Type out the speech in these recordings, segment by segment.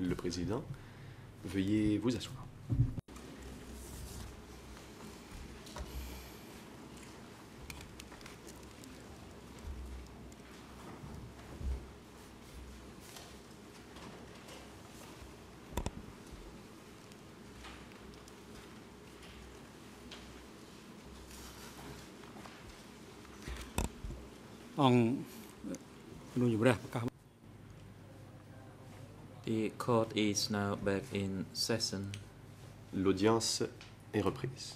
Le président, veuillez vous asseoir. Court is now back in session. L'audience est reprise.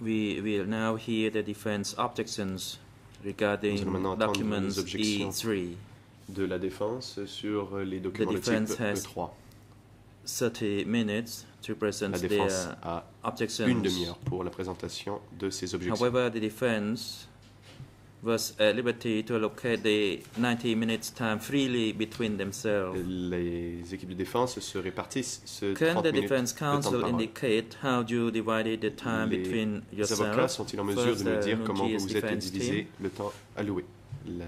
We will now hear the defense objections regarding Nous allons maintenant entendre documents les objections. E3. De la défense sur les documents de defense type has E3. 30 minutes to present La défense their a une objections. demi-heure pour la présentation de ces objections. However, the defense was at liberty to allocate the 90 minutes time freely between themselves. Les équipes de défense se répartissent ce Can 30 the minutes defense de temps de counsel parole. indicate how you divided the time Les between Les avocats yourselves? sont-ils en mesure First, de nous uh, dire comment vous vous êtes divisé le temps alloué? La-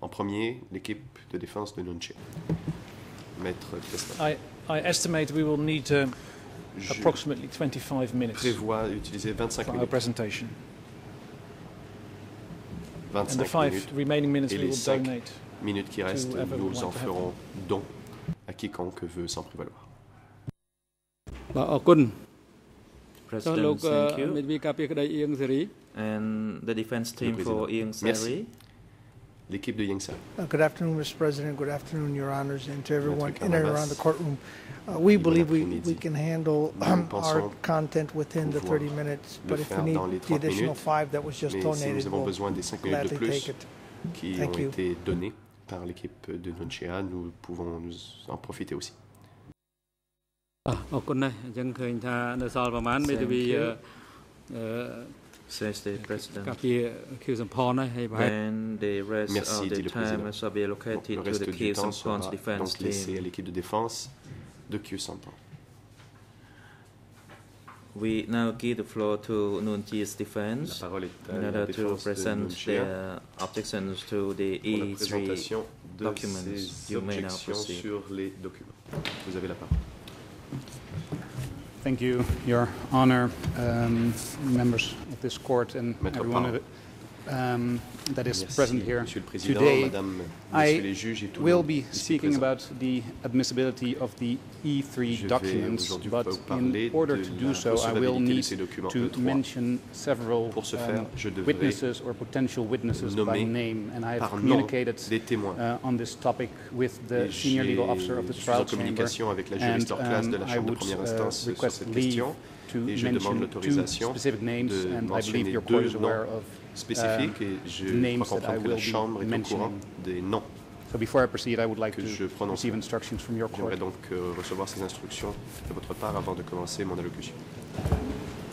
En premier, l'équipe de défense de Nunchi. Maître Tesla. I, I estimate we will need uh, Je approximately 25 minutes prévois utiliser 25 for our minutes. presentation. And the 25 five minutes. remaining minutes Et we les will cinq donate. minutes qui restent, whoever nous would en like to have ferons don à quiconque veut s'en prévaloir. បាទអរគុណចុះលោក President, thank មេ you. ធាវីការពារក្តីអៀងសេរី And the defense team président. for Ian Merci. Sari. L'équipe de Yingsa. Uh, Good afternoon, Mr. President. Good afternoon, Your Honors, and to everyone Maître in and around the courtroom. Uh, We Bon believe we après-midi. we can handle Nous um, pensons our content within the pouvoir 30 minutes, le but if we faire need dans les the 30 additional minutes, five that was just Mais si nous donated, avons we'll besoin des 5 minutes de gladly take plus it. qui Thank ont you. été donnés par l'équipe de Nunchea, nous pouvons nous en profiter aussi. បាទអរគុណណាស់អញ្ចឹងឃើញថានៅសល់ប្រហែល Thank មេធាវី you. អឺ says the President. The rest Merci, of the time shall be allocated to the Kiev and defense donc team. l'équipe de défense de We now give the floor to Nunchi's defense in order to present the objections to the E3 documents. You may now. Sur les documents. Vous avez la parole. Thank you, Your Honor, um, members of this court, and Maître everyone Parra. of it, um, that is Merci, present here Monsieur le Président, today. Madame, I Messieurs les juges et tout le will monde be ici speaking présent. about the admissibility of the E3 Je vais documents, aujourd'hui but vous in parler order de to la do so, I will recevabilité de need ces documents to E3. mention several Pour ce um, faire, je devrais witnesses or potential witnesses by nommer name, and I have par nom communicated des témoins. uh, on this topic with the Et senior legal j'ai- officer of the je suis trial en chamber, communication avec la and juriste hors classe de um, la I Chambre de would première uh, instance sur request cette leave question to et je demande l'autorisation de mentionner deux noms spécifiques et je names crois comprendre que la Chambre est au courant des noms. So before I proceed, I would like que je to prononce. receive instructions from your court. J'aimerais donc euh, recevoir ces instructions de votre part avant de commencer mon allocution. ။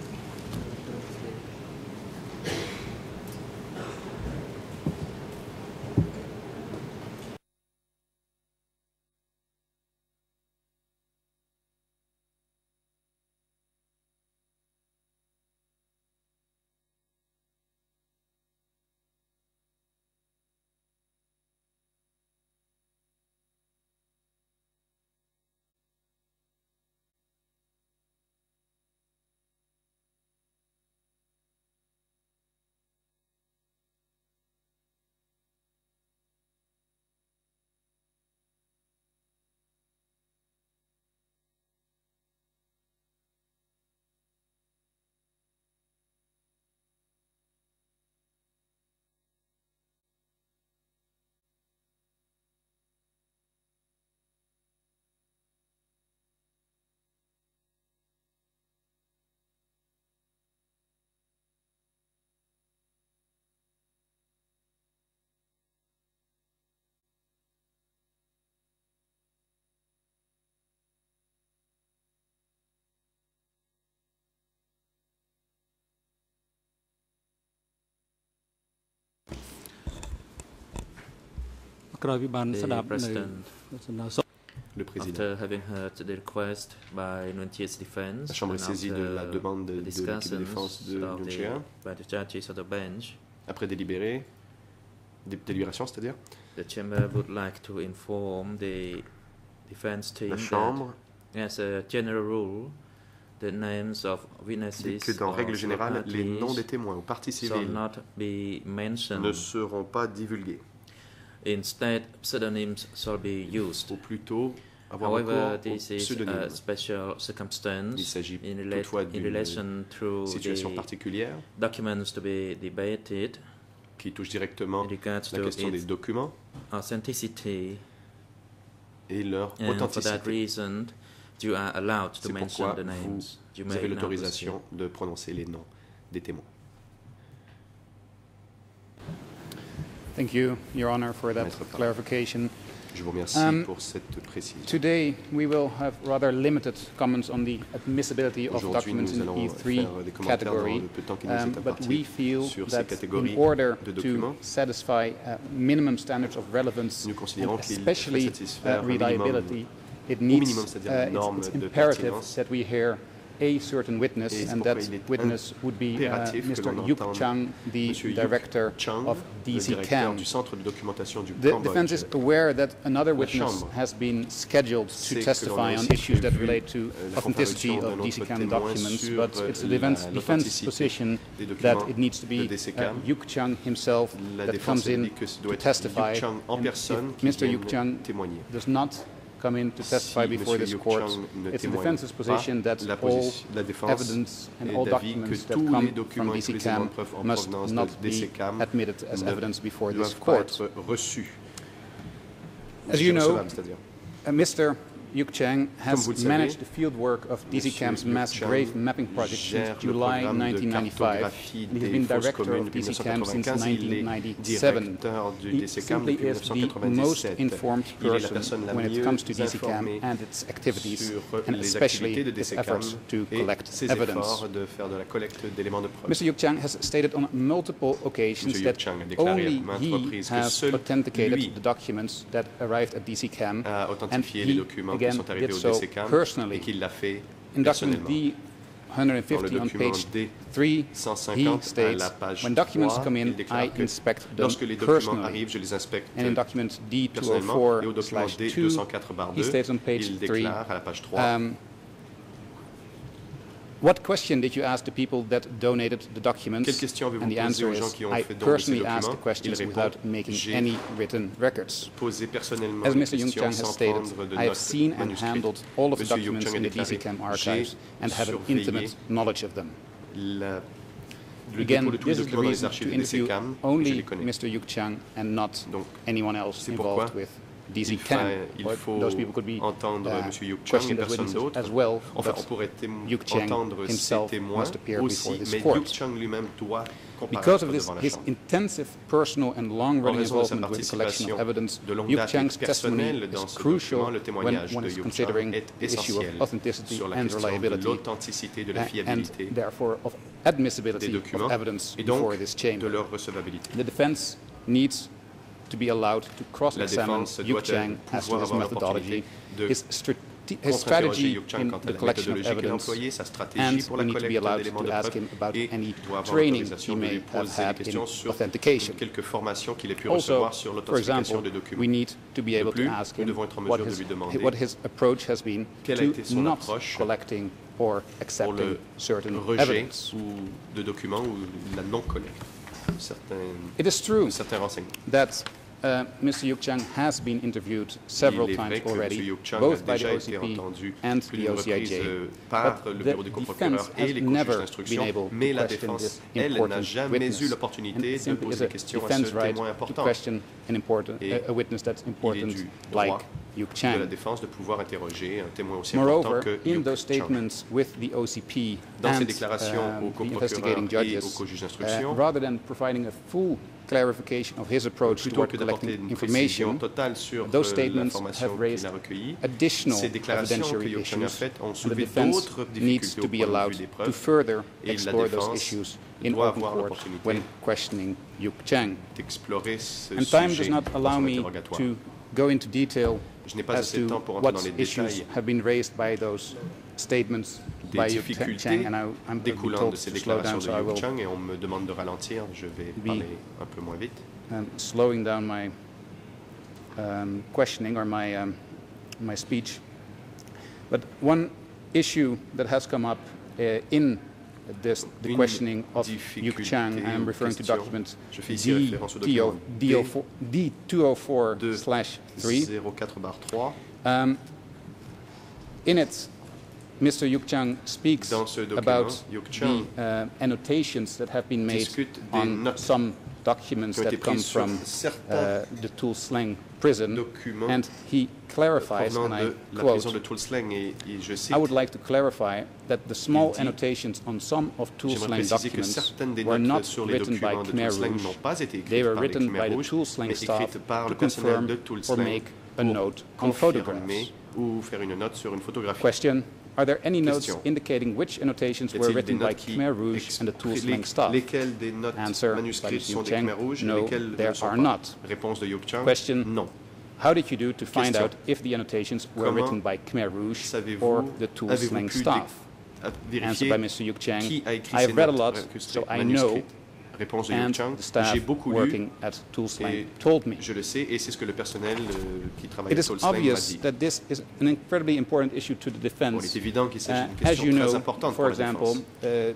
the President. After having heard the request by Nuntius Defense, la Chambre est saisie de la demande de, de l'équipe de défense de Nuntia. Après délibéré, dé, délibération, c'est-à-dire? The Chamber would like to inform the la Chambre, that, as a general rule, the names of witnesses que dans règle générale, les noms des témoins ou parties civiles ne seront pas divulgués. Instead, pseudonyms shall be used. Ou plutôt avoir However, this is a special Il circumstance s'agit in, rela- toutefois d'une relation to situation particulière documents to be debated qui touche directement la question des documents authenticity. et leur And for that authenticité. reason, you are allowed to C'est mention pourquoi the names. You Vous avez l'autorisation de prononcer les noms des témoins. Thank you, Your Honor, for that Maître Parra. clarification. Je vous remercie Um, pour cette précision. Today, we will have rather limited comments on the admissibility of Aujourd'hui, documents nous in allons the faire E3 des commentaires dans category. le peu de temps qui nous Um, est but imparti we feel sur ces that catégories in order de to documents. satisfy uh, minimum standards of relevance, Nous considérons and qu'il especially faut satisfaire uh, un minimum- reliability, it needs, minimum, c'est-à-dire uh, une it's, norme it's de imperative pertinence. that we hear a certain Et witness, c'est and pourquoi that il est witness would be uh, impératif que Mr. l'on Yuk entende Chang, the Monsieur Yuk director Chang, of le DC directeur CAM. du centre de documentation du The Cambodge. defense is aware that another La witness Chambre has been scheduled sait to que testify l'on a on aussi issues that prévu, relate to euh, la authenticity comparution of d'un autre DCCAM témoin documents, sur, but euh, it's the la- defense, defense l'authenticité position des that documents it needs to be de uh, DCCAM. Yuk Chang himself La that défense comes in dit que ce doit to être testify. Yuk Chang en And personne if qui Mr. Yuk vienne Chang témoigner. does not come in to testify Si before Monsieur this Yuk court, Chang ne it's the témoigne defense's pas, position that la, all position- la défense evidence and est all d'avis que documents that tous les come from documents et tous les DCCAM éléments de preuve en must provenance not de be DCCAM admitted as ne evidence before this doivent pas court. être reçus. As you know, Irrecevables, c'est-à-dire. Uh, Mr. Yuk Chang has vous le savez, managed the field work of Monsieur DCCAM's Yuk mass Chang grave mapping project gère since le July programme de 1995. cartographie He has des been fosses director communes of depuis DCCAM since 1995. Il est 1997. directeur du He DCCAM simply depuis is the most 1997. informed Il est la person personne la when it mieux comes to DCCAM informée and its activities, sur and les especially activités de its DCCAM efforts to et collect ses evidence. efforts de faire de la collecte d'éléments de preuve. Mr. Yuk Chang has stated on multiple occasions Monsieur that Yuk Chang a déclaré à only maintes he reprises que has seul authenticated lui the documents that arrived at DCCAM, a and authentifié he les documents qui again sont arrivés did au so DCCAM personally. et qu'il l'a fait personnellement. D150 Dans le document page D 3, 150 he à states, la page when documents 3, come in, il déclare que lorsque les documents personally. arrivent, je les inspecte And in document personnellement et au document D204/2, D204 he states on page il 3, déclare à la page 3 um, What question did you ask the people that donated the documents? Quelle question avez-vous And the posée answer aux gens is, qui ont I fait don ces personally asked the documents questions Il répond, without making j'ai any written records. personnellement As Mr. Yung Chang has sans stated, prendre de I have seen and handled all of the documents in the DCCAM archives and have an intimate knowledge of them. la- le Again, de tous les this is the documents dans les reason archives to de interview DCCAM, je only les connais. Mr. Yuk Chang and not Donc, anyone else involved with il, fa- il faut those people could be entendre Monsieur Yuk Chang et personne d'autre. as well, Enfin, on pourrait entendre ces himself témoins must appear aussi, before this mais court. Yuk Chang lui-même doit Because of this, his intensive personal and long-running involvement with the collection of evidence, Yuk Chang's testimony is crucial when one is considering the issue of authenticity and reliability, l'authenticité, de la and fiabilité therefore of admissibility of evidence before this de chamber. leur recevabilité. The defense needs to be allowed to cross-examine doit Chang as to his methodology, his, strate- his strategy in the collection of evidence, employée, sa and stratégie pour we need to be allowed to de ask him about any training he may have had in authentication. Also, for example, we need to be able to ask nous him devons être en what mesure de his, what approach has been to not approche collecting or accepting certain evidence. ou de documents ou la non-collecte certains, It is true certains renseignements. that uh, Mr. Yuk Chang has been interviewed several times already, a both by the OCP and the OCIJ. euh, But the defense has never been able to question this important witness. And it simply is a defense right to question an important, Et a witness that's important like Yuk Chang. Moreover, in those statements with the OCP and um, the investigating judges, uh, rather than providing a full clarification of his approach plutôt toward que d'apporter collecting une précision information, totale sur those euh, statements l'information have raised qu'il a recueillie, additional ces déclarations que evidentiary Yuk Chang a issues, faites ont and the soulevé defense d'autres needs difficultés to au be point de allowed vue des to preuves further et la explore those défense issues in doit open avoir court l'opportunité when questioning Yuk Chang. d'explorer ce And time sujet does not dans allow son me interrogatoire. to go into detail Je n'ai pas as assez de to temps pour entrer what dans les issues détails have been raised by those statements des by difficultés Chang, and I, I'm découlant de ces to slow déclarations down, de so I will Chang et on me demande de ralentir, je vais parler un peu moins vite. um, slowing down my um, questioning or my, um, my speech. But one issue that has come up uh, in this, the Une questioning of difficulté Chang, I'm referring to question. document Je fais ici référence au document D204 de slash 3. 04 bar 3. Um, in it, Mr. Yuk Chang speaks Dans ce document, about Yuk Chang the uh, annotations that have been made discute des on notes some documents qui ont été that come prises sur from certains uh, the Tool Slang prison, documents and he clarifies, provenant and I de la prison de quote, Toulslang et, et je cite I would like to clarify that the small dit, annotations on some of Tool J'aimerais Slang préciser que documents certaines des were notes not sur les written by documents de Khmer Toulslang Rouge. n'ont pas été They écrites were par les written Khmer by the Rouges, Tool Slang mais staff écrites par to le personnel confirm de or Toulslang make a pour note on photographs. confirmer ou faire une note sur une photographie. Question. Are there any notes Question. indicating which annotations Y were a-t-il des written by notes qui Khmer Rouge and the Tool expri- Slang staff? Lesquelles des notes Answer by manuscrites Mr. sont des Chang, Khmer Rouges et no, lesquelles ne there le sont are pas not. Réponse de Yuk Chang Question. Non. How did you do to find Question. out if the annotations were Comment written by Khmer Rouge Savez-vous, or the Tool avez-vous Slang pu staff? dé- à- Answer vérifier by Mr. Yuk Chang. qui a écrit I ces have read a notes lot, manuscrites- so I know, manuscrites Réponse de Yuk and Chang the staff J'ai beaucoup lu, et told me. je le sais, et c'est ce que le personnel euh, qui travaille à is Toulslang m'a dit. that this is an incredibly important issue to the Bon, il defense. est évident qu'il s'agit Uh, d'une as question you très know, importante for pour la example, défense. uh,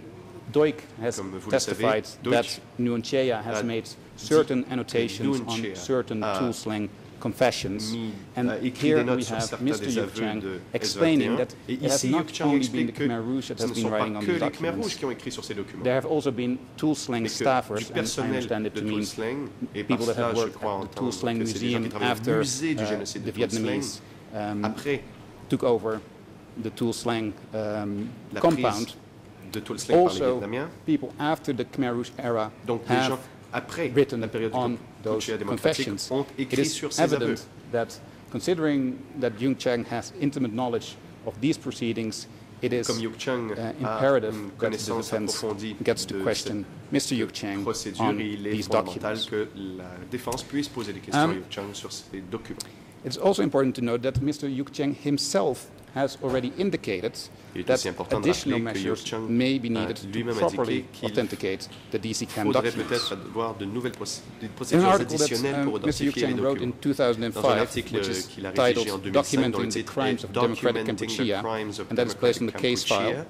Doik has Comme vous le testified savez, Doik that Nuonchea has a made certain annotations on certain a Tool Slang confessions. mis- And a écrit here des notes we sur have certains Mr. des Yuk aveux Chang de explaining SE21. that Et it has ici, not Yuk Chang only been explique the que Khmer Rouge that ce has ne been sont writing pas on que these les Khmer documents. Rouges qui ont écrit sur ces documents. There have also been Tool Slang mais que staffers, du and I personnel understand it de to mean Toulslang, et par people that cela, have je worked crois at the entendre Tool Slang que c'est des gens Museum qui travaillent au after musée du uh, génocide de the Toulslang, Vietnamese um, après took over the Tool Slang um, la compound. prise de Toulslang par les Also, Vietnamiens. people after the Khmer Rouge era Donc les gens, have après written la période on those confessions. écrit is sur ces aveux. evident that, considering that Jung Chang has intimate knowledge of these proceedings, it is uh, imperative that the defense gets to question Mr. Yuk Chang on these documents. que la défense puisse poser des questions Um, à Yuk Chang sur ces documents. It's also important to note that Mr. Yuk Chang himself has already indicated Il est that aussi important de additional rappeler que Yuk measures Chang may be a needed to lui-même properly indiqué qu'il authenticate the DC cam Il faudrait documents. peut-être avoir de nouvelles procé- des In an procédures article that additionnelles um, pour Mr. Yuk identifier les Chang wrote in documents. Dans un 2005, article which is qu'il a rédigé en titled 2005 dont le Documenting the titre Crimes est of Democratic Documenting the Kampuchea, Crimes of and that is placed in the Democratic case file Kampuchea.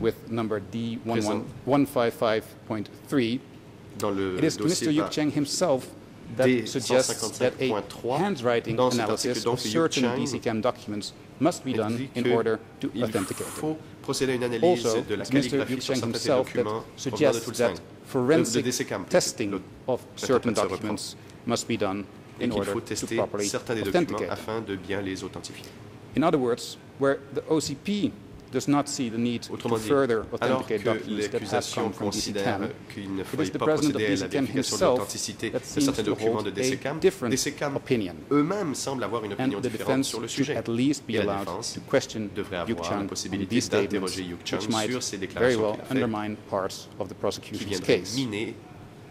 with number Présent. D155.3. Dans le It is dossier Mr. Yuk par Chang himself that suggests that a handwriting analysis of certain DCCAM documents must be done in order to authenticate them. Also, Mr. Yucheng himself that suggests that forensic testing of certain documents must be done in order to properly authenticate. In other words, where the OCP does not see the need to Autrement dit, further authenticate documents that have come from DCCAM, qu'il ne it is the president of DCCAM himself that seems to hold a different DCCAM opinion. eux-mêmes semblent avoir une And opinion the différente sur le should sujet. at least be Et la allowed défense to question devrait avoir la on possibilité d'interroger Yuk Chang which might sur ces déclarations well qu'il a faites, undermine parts of the qui prosecution's viendraient case. miner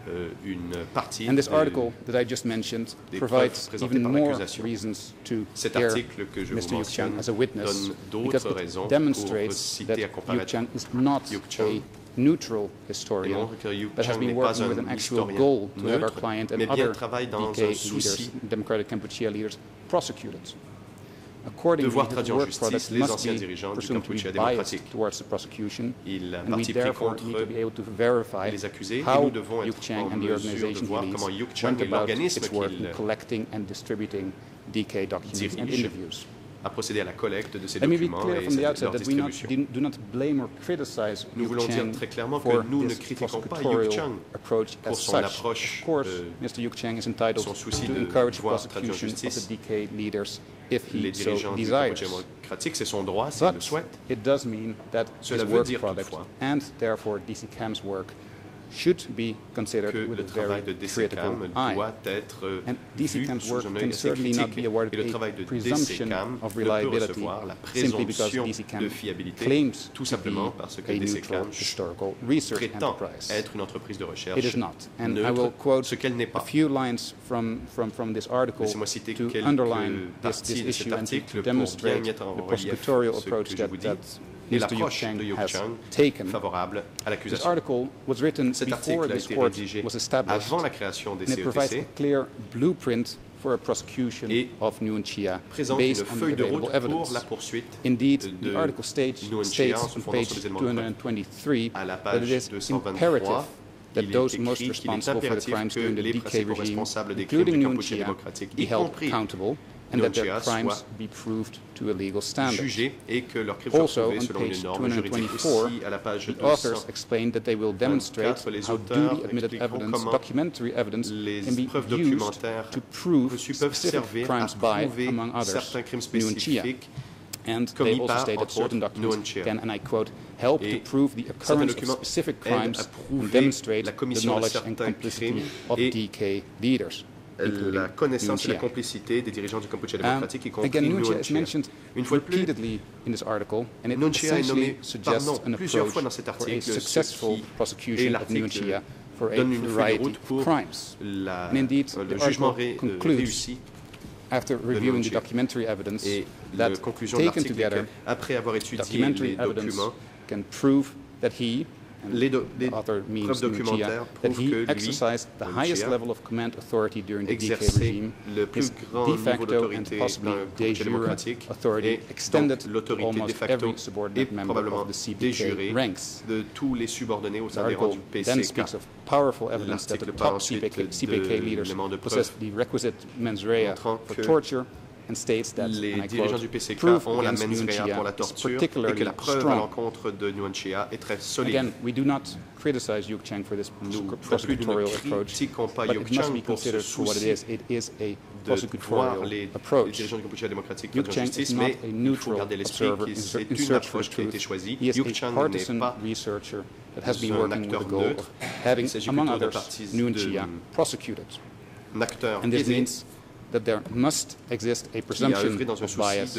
And this de article that I just mentioned des provides preuves présentées even par more l'accusation. reasons to Cet hear article que je vous Mr. Yuk Chang mentionne as a witness donne because d'autres it raisons pour demonstrates citer à that Yuk comparaître Chang is not Yuk Chang a neutral et historian montre que Yuk but has Chang been n'est pas working with un an actual historien goal to have our neutre, client mais and bien other travaille dans DK un leaders, souci Democratic Kampuchea leaders, prosecuted. devoir traduire en justice les anciens dirigeants du Kampuchea démocratique. Ils partit pris contre les accusés et nous devons être en mesure de voir comment Yuk Chang et l'organisme qu'il dirige a procédé à la collecte de ces documents et leur distribution. Nous voulons dire très clairement que nous ne critiquons pas prosecutorial Chang pour son such. approche, course, euh, son souci to de traduire en prosecution of justice the DK leaders if les he so dirigeants du desires. Kampuchea démocratique, c'est son droit s'il le souhaite. Cela veut work dire toutefois should be considered que with le a very travail de critical DCCAM doit être euh, And vu sous work un œil can assez certainly not critique. be awarded Et le travail de DCCAM ne peut recevoir la présomption de fiabilité tout simplement parce que DCCAM prétend être une entreprise de recherche It is not. And I neutre, will quote ce Mr. Yucheng has taken. Favorable à this article was written before this court was established, avant la création des and it provides a clear blueprint for a prosecution of Nguyen Chia based on the available evidence. Indeed, the article states, states on page 223 that it is imperative that those most responsible for the crimes during the DK regime, including Nguyen Chia, be held accountable, and that the crimes be proved to a legal standard. Also, on page 224, the authors explain that they will demonstrate how duly admitted evidence, documentary evidence, can be used to prove specific crimes spécifiques and they also stated certain documents can, and I quote, help to prove the occurrence of specific crimes and demonstrate the knowledge and complicity of DK leaders. Euh, la connaissance et la complicité des dirigeants du Cambodge démocratique, y compris Nguyen Une fois de plus, Nguyen est nommé pardon, plusieurs fois dans cet article, ce qui est l'article donne une feuille de route pour la, euh, le jugement ré, euh, réussi after reviewing the documentary evidence et that, taken together, après avoir étudié les documents, can prove that he les, do les preuves documentaires prouvent que the exerçait le plus grand niveau d'autorité dans le Comité démocratique et l'autorité de facto et probablement déjurée de tous les subordonnés au sein des du PCK. CPK leaders possessed the requisite mens rea for torture. Les dirigeants du PCK ont la mens rea pour la torture et que la preuve à l'encontre de Nguyen Chia est très solide. Nous ne critiquons pas Yoke Chang pour ce souci de voir les dirigeants du Kampuchea démocratique de justice, mais il faut garder l'esprit que c'est une approche qui a été choisie. Yoke Chang n'est pas un acteur neutre. Il s'agit plutôt d'un parti d'un acteur aidé that there must exist a presumption justice.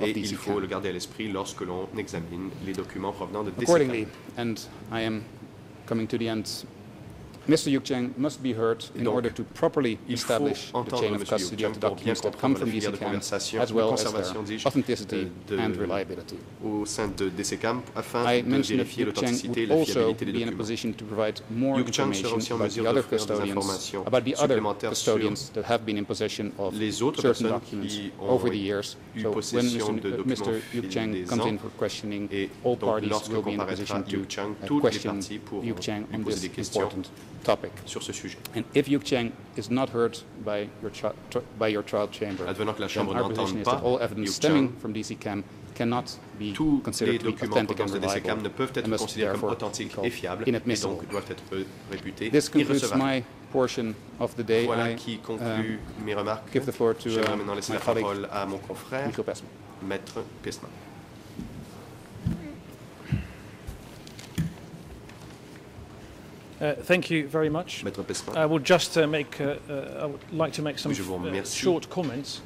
Il faut garder à l'esprit lorsque l'on examine les documents provenant de Accordingly, and I am coming to the end Mr. Yukcheng must be heard in Donc, order to properly establish the chain of custody of the documents that come from DCCAM, as well as their authenticity de, and reliability. Au sein de DCCAM, afin I de vérifier l'authenticité would also be in. Position to provide more information about the other custodians that have been in possession of certain documents over the years. So when Mr. yu cheng comes in for questioning, all parties will be in a position to uh, question question Yukcheng on this important topic. Sur ce sujet. And if Yuqiang is not heard by your, by your trial chamber, advenant que la chambre all evidence stemming from DCCAM cannot be considered les provenant de DC Cam ne peuvent être considérés comme authentiques et fiables, et donc doivent être euh, réputés portion of the day. Voilà qui um, conclut mes remarques. Um, maintenant Maître Uh, thank you very much. I would just uh, make, uh, uh, I would like to make some uh, short comments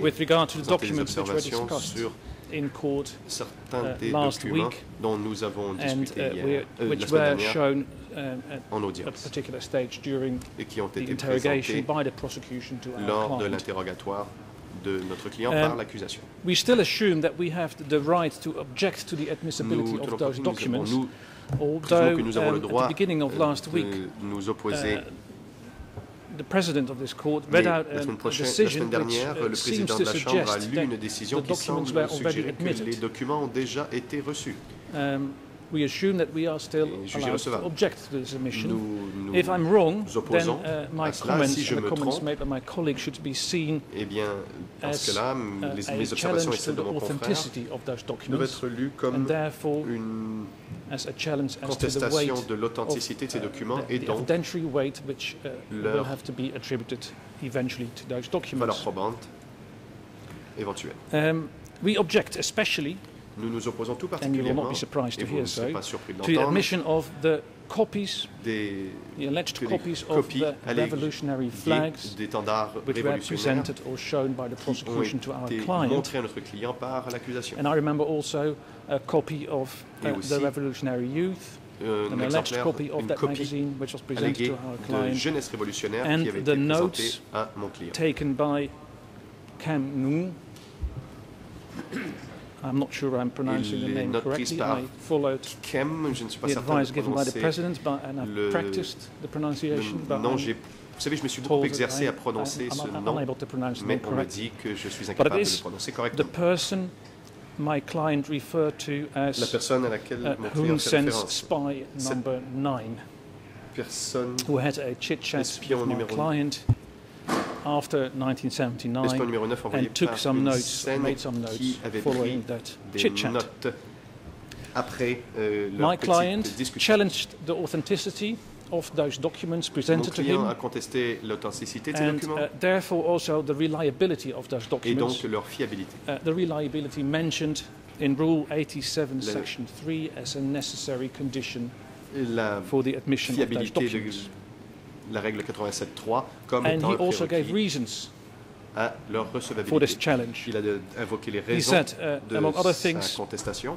with regard to the documents that were discussed in court uh, last week and we, which were shown um, at a particular stage during the interrogation by the prosecution to our client. de notre client um, par l'accusation. We still assume that we have the right to object to the admissibility nous, of those documents. Nous, avons le um, droit euh, the de nous opposer. Uh, the president of this court read out a decision dernière, uh, which seems to suggest that the documents already les documents ont déjà été reçus. Um, we assume that we are still to object to this emission. Nous, nous if I'm wrong, then uh, my comments si and the comments trompe, made by my colleague should be seen eh bien, as là, uh, les, uh, a challenge to the authenticity of those documents, and therefore as a challenge as to the weight de l'authenticité de ces uh, documents the, et the evidentiary weight which uh, will have to be attributed eventually to those documents. Um, we object especially nous nous opposons tout particulièrement, et vous ne serez so, pas surpris de l'entendre, copies, the alleged copies, of the revolutionary flags which were presented or shown by the prosecution to our client. And I remember also a copy of uh, the revolutionary youth, an alleged copy of that magazine which was presented to our client, and the notes taken by Cam Nguyen. I'm not sure I'm pronouncing the name correctly. I followed Kem, je ne suis pas the advice given by the president, but, and I've practiced the pronunciation, but J'ai- Vous savez, je me suis beaucoup exercé à prononcer I'm, ce I'm nom, unable to pronounce the mais name on me correctly. dit que je suis incapable de le prononcer The correctement. person my client referred to La as personne à laquelle uh, mon client fait référence, spy number nine, personne, who had a chit chat with my client after 1979 numéro 9 envoyé and took some notes, made some notes following that chit chat. après euh, My client challenged the authenticity of those documents presented to him a contesté l'authenticité de ces and documents uh, therefore also the reliability of those et documents. donc leur fiabilité. Uh, the reliability mentioned in Rule 87, Le- Section 3 as a necessary condition La for the admission of those fiabilité de documents. La règle 87.3 comme And étant he also gave reasons à leur for this challenge. Il a de- invoqué les He raisons said, uh, de among other sa things, contestation.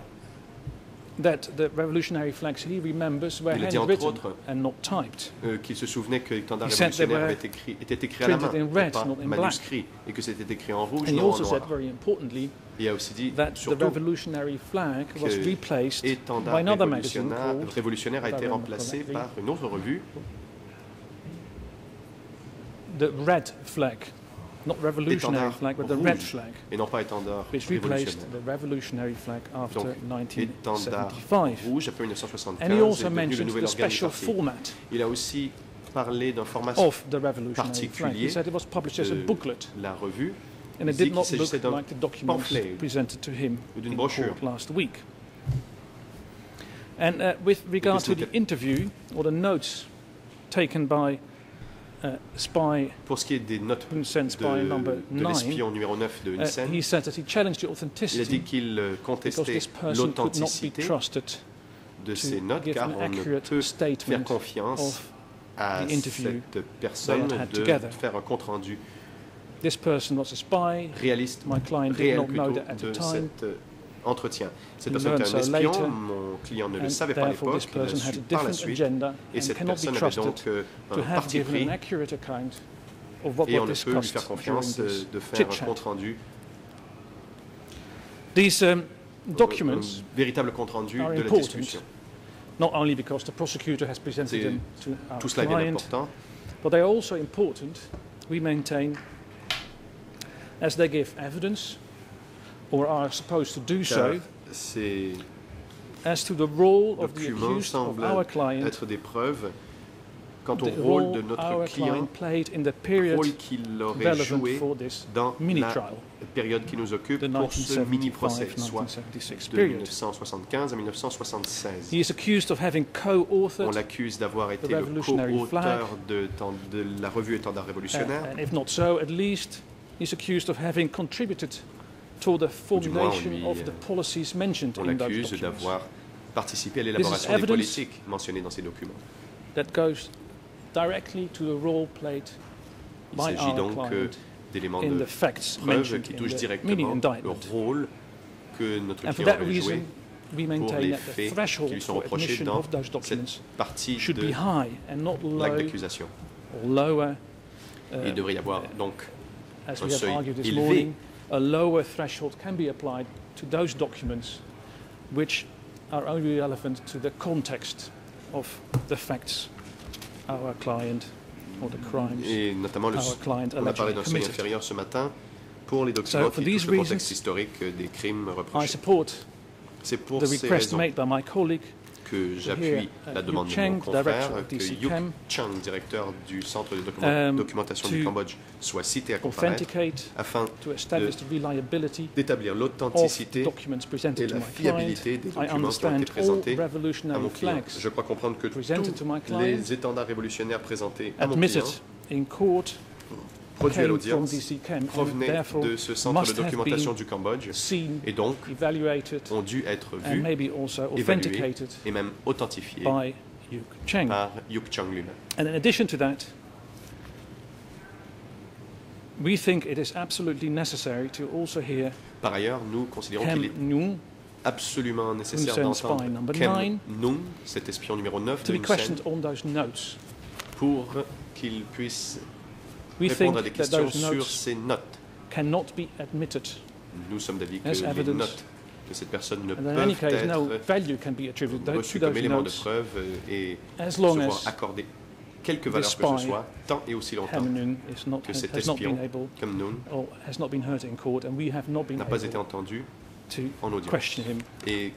that the revolutionary flags he remembers were Il a dit entre autres and not typed. euh, qu'il se souvenait que l'étendard He said they révolutionnaire were avait été écrit, était écrit à la main, red, et pas que c'était écrit en rouge, And he non en also said, noir. very importantly, Il a aussi dit, that the revolutionary flag was que replaced by another magazine révolutionnaire, a été remplacé par une autre revue, the red flag, not revolutionary Étendard flag, but the red flag, et non pas étendard which replaced the revolutionary flag after Donc, 1975. rouge après 1975 And he also mentioned the special format Il a aussi parlé d'un format of the revolutionary flag. He said it was published as a booklet, la revue and it did not look like the documents pamphlet presented to him in court last week. And uh, with regard to the interview or the notes taken by Pour ce qui est des notes de, de 9, l'espion numéro 9 de uh, Nissen, he said that he challenged the il a dit qu'il euh, contestait l'authenticité trusted de ces notes car on ne peut faire confiance à cette personne de together. faire un compte-rendu this person was a spy. réaliste, My client did réel not know plutôt that at the de time. Euh, entretien. Cette personne était un espion, mon client ne le savait pas à l'époque, il l'a su par la suite, et cette personne avait donc euh, un parti pris et on ne peut lui faire confiance euh, de faire un chit-chat. compte-rendu, These um, un documents, véritable compte-rendu are de la discussion. not only because the prosecutor has presented them to our Tout cela est bien client, important, but they are also important, we maintain, as they give evidence, or are supposed to do so, ces as to the role of the documents accused of semblent our client, être des preuves quant au rôle de notre client, client played in the period rôle qu'il aurait joué dans la période qui nous occupe pour ce mini-procès, soit 1975-1976 de period. 1975 à 1976. He is accused of having On co-authored, l'accuse d'avoir été le co-auteur de, de la revue Étendard révolutionnaire. To the du moins, on formulation lui, of the policies mentioned On in those l'accuse documents. d'avoir participé à This is l'élaboration des evidence politiques mentionnées dans ces documents. That goes directly to the role played Il by s'agit our donc euh, client d'éléments in de the facts preuve mentioned qui touchent directement le rôle que notre client that aurait joué maintain les that the faits qui threshold lui sont reprochés dans documents partie should de be high and not l'acte low d'accusation. or lower. Et uh, Il devrait y avoir donc un seuil élevé. A lower threshold can be applied to those documents which are only relevant to the context of the facts our client or the crimes et notamment le, our client on a parlé d'un seuil inférieur ce matin pour les documents for qui touchent le contexte historique des crimes I reprochés. support C'est pour the ces request raisons made by my colleague que j'appuie uh, la demande de mon confrère que Yuk Chang, directeur du Centre de document- Um, documentation du Cambodge, soit cité à comparaître afin d'établir l'authenticité et la fiabilité des documents qui ont été présentés à mon client. Je crois comprendre que tous les étendards révolutionnaires présentés à mon client, produits à l'audience, therefore de ce centre de documentation du Cambodge et donc ont dû être vus maybe also évalué authenticated et même authentifiés by Yuk Cheng. par Yuk Chang lui-même. And in addition to that, we think it is absolutely necessary to also hear Par ailleurs, nous considérons qu'il est absolument nécessaire d'entendre Kem Nung, cet espion numéro 9 to de Hun Sen, pour qu'il puisse répondre à des questions sur ces notes. cannot be admitted Nous sommes d'avis que les notes que cette personne ne peuvent case, no être value can be attributed to reçues comme éléments de preuve euh, et se voir accorder quelque valeur que ce soit, tant et aussi longtemps que cet espion, comme nous, n'a pas été entendu en audience. Et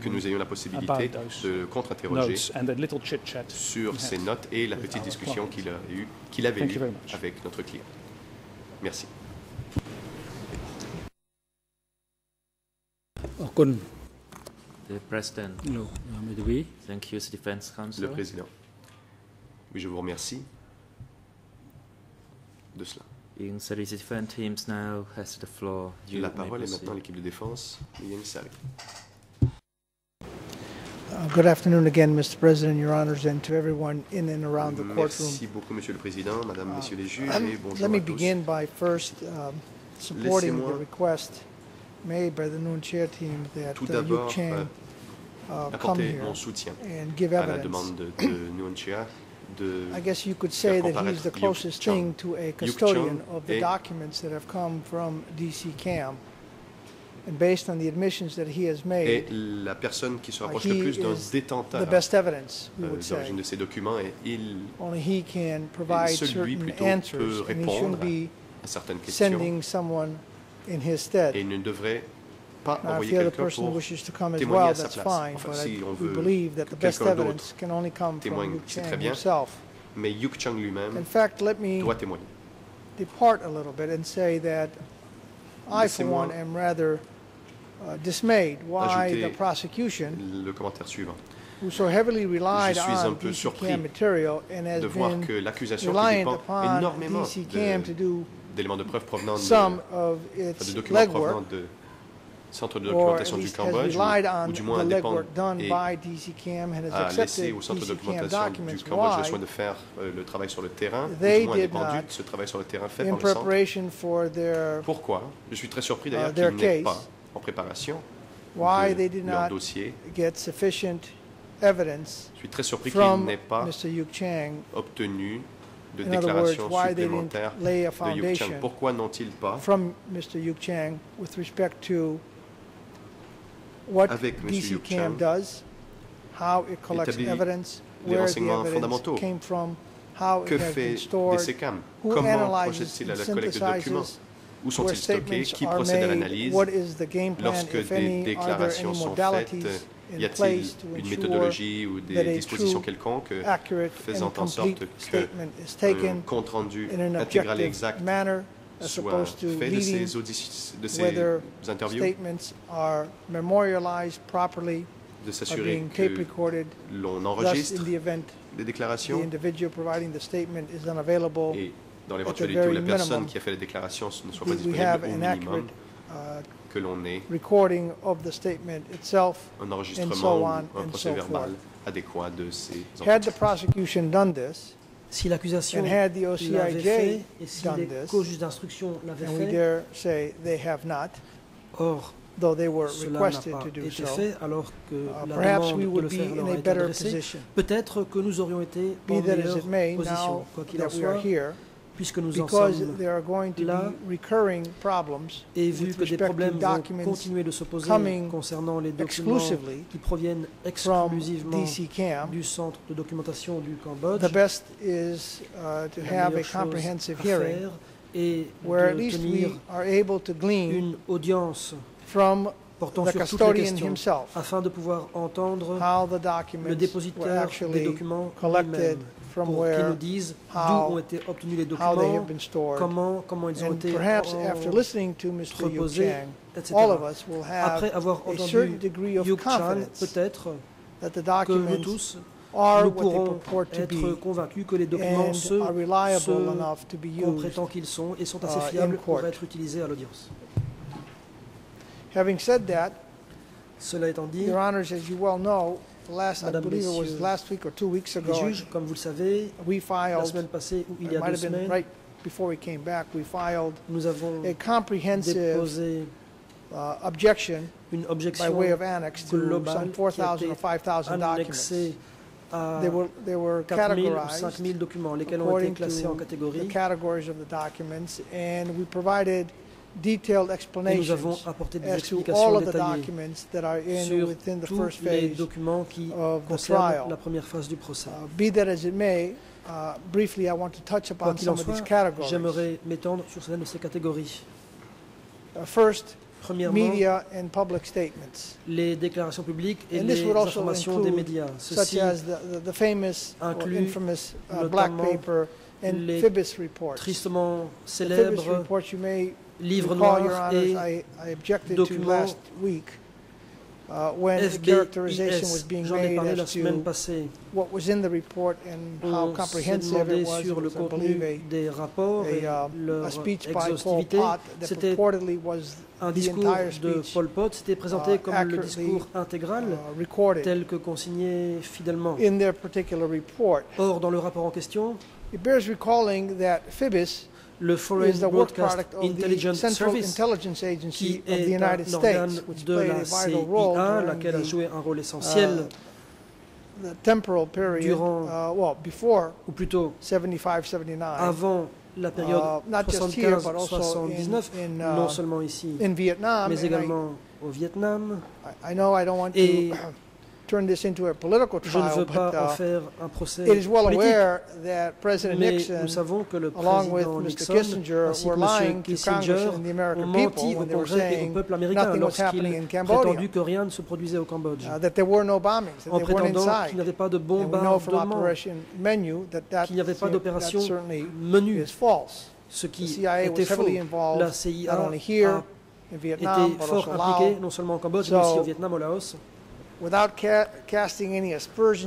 que nous ayons la possibilité de contre-interroger sur ces notes et la petite discussion qu'il a eue, avait eue avec notre client. Merci. Le Président. Oui, je vous remercie de cela. La parole est maintenant à l'équipe de défense, Yannis Sari. Uh, Good afternoon again, Mr. President, Your Honors, and to everyone in and around the courtroom. Merci beaucoup, Monsieur le Président, Madame, Uh, Messieurs les juges, Let et bonjour let me begin by first um, supporting the request made by the Noon Chair team that Tout uh, Yu Chang euh, uh, come here mon soutien and give à la evidence. demande de, de Nguyen Chia I guess you could say that he's the closest thing to a custodian of the documents that have come from DC Cam. And based on the admissions that he has made, la personne qui se uh, rapproche le he plus d'un is détenteur the best evidence, we euh, would des say. origines de ces documents et il Only he can provide seul lui certain plutôt answers, peut and he répondre shouldn't be a certaines questions sending someone in his stead. et il ne devrait pas Now, if envoyer the other quelqu'un person pour wishes to come as témoigner well, à sa that's place. fine, Enfin, but si I, on we veut believe that que the best quelqu'un evidence can only come from témoigne, Yu c'est Chang très bien. himself. mais Yuk Chang In lui-même fact, let me doit témoigner. depart a little bit and say that I, for Laissez-moi one, am rather uh, prosecution, Le commentaire suivant. who so heavily relied Je suis un on peu surpris de voir que l'accusation qui dépend énormément to de- d'éléments de preuve provenant de, enfin, de documents provenant de centre de documentation du Cambodge, relied ou, on ou du the moins done et by DC Cam and has a laissé accepted au centre de documentation du. Cambodge le soin de faire euh, le travail sur le terrain, ou They du moins did dépendu not, de ce travail sur le terrain fait par le centre. Pourquoi? Je suis très surpris d'ailleurs Uh, their qu'il n'ait case. pas en préparation why de they did leur not dossier. get sufficient evidence Je suis très surpris qu'il from n'ait pas Mr. Chang. obtenu de In other words, déclaration why they didn't supplémentaire lay a de Yuk Chang. foundation Pourquoi n'ont-ils pas from Mr. Yu Chang with respect to what Avec M. DC Yuk Cam Chang, does, how it collects établit evidence, des where the renseignements evidence fondamentaux. came from, how Que fait stored, DCCAM who Comment analyzes procède-t-il à la collecte de documents? synthesizes, Où sont-ils stockés? Qui procède à l'analyse? Lorsque des déclarations sont faites, y a-t-il une méthodologie ou des dispositions quelconques accurate faisant en sorte que statement is un taken compte rendu in an intégral et exact soit fait de ces, de ces interviews, de s'assurer que l'on enregistre in the event des the déclarations individual providing the statement is unavailable, et dans l'éventualité où la personne qui a fait la déclaration ne soit pas disponible, au minimum, uh, que l'on ait recording of the statement itself. un enregistrement so ou on un procès verbal adéquat de ces Had the entretiens. prosecution done this, Si l'accusation and had the l'avait OCIJ fait et si done les this, co-juges d'instruction l'avaient and we fait, dare say they have not, or though they were cela n'a requested pas to do été so, fait alors que uh, la perhaps demande we de would le be faire leur in a été better adressée, position. peut-être que nous aurions été Be en that as meilleure it may, position, now quoi qu'il en that we are soit, here, puisque nous en sommes there are going to là, be recurring problems et vu que des problèmes vont continuer de se poser concernant les documents exclusively qui proviennent exclusivement du centre de documentation du Cambodge, the best is uh, to la have a meilleure chose comprehensive à hearing faire est where at de least tenir we are able to glean une audience from portant the sur toutes les questions himself afin de pouvoir entendre how the le dépositaire des documents collected pour qu'il nous where, dise how- d'où ont été obtenus les documents, have been stored. comment, comment ils ont été perhaps en- after listening to Mr. Yu reposés, etc. all of us will have Après avoir entendu degree of Yuk Chan, peut-être that the que nous documents tous, are nous pourrons être convaincus que les documents and ceux are reliable ceux enough to be qu'on used. prétend qu'ils sont et sont assez uh, fiables pour être utilisés à l'audience. Having said that, Cela étant dit, Your Honors, as you well know, last, I believe it was last week or two weeks les ago, juges, comme vous le savez, we la filed, semaine passée ou il it y a might deux have been semaines, right before we came back, we filed nous avons a comprehensive uh, objection une by way of annex to some 4,000 or 5,000 documents. They were, they were 4000 ou categorized 5000 documents, lesquels ont été classés en to the catégories. of the documents, and we provided Et nous avons apporté des explications all of the détaillées documents that are in sur within the tous les documents qui concernent la première phase du procès. Be that as it may, briefly, I want to touch Quoi upon qu'il en some of these soit, categories. j'aimerais m'étendre sur certaines de ces catégories. Uh, First, Premièrement, media and public statements, les déclarations publiques et les informations des médias. such Ceci inclut uh, black notamment paper and les tristement célèbres livres noirs et I, I objected to documents last week uh, J'en ai parlé la semaine passée. what was in the report and how On s'est comprehensive demandé it was. It sur le contenu des rapports et uh, leur exhaustivité. Pot that C'était purportedly was un discours entire de speech Pol Pot. C'était présenté uh, comme le discours intégral, uh, tel que consigné fidèlement. in their particular report. Or, dans le rapport en question, It bears recalling that Phoebus le Foreign is the work Broadcast product of the Intelligence Central Service, Intelligence Agency qui of the est United un organe States, which de played la a vital role CIA, laquelle a the, joué un rôle essentiel, uh, the temporal period, durant- uh, well, before ou plutôt 75-79, avant la période uh, not just here, but also in, 75-79, in, non uh, seulement ici, in Vietnam. mais également au Vietnam. I, I know I don't want Et Je ne veux pas en uh, faire un procès it is well politique, aware that President mais Nixon, nous savons que le along with président Mr. Nixon Kissinger, ainsi were que M. lying to Kissinger ont American menti people au when they were Congrès et au saying peuple américain lorsqu'ils prétendu que rien ne se produisait au Cambodge, uh, that there were no bombings, that en prétendant qu'il n'y avait pas de bombardement, Menu qu'il n'y avait pas d'opération certainly menue, is false. ce qui CIA était was faux. La CIA a in Vietnam, été fort impliquée, non seulement au Cambodge, mais aussi au Vietnam, au Laos.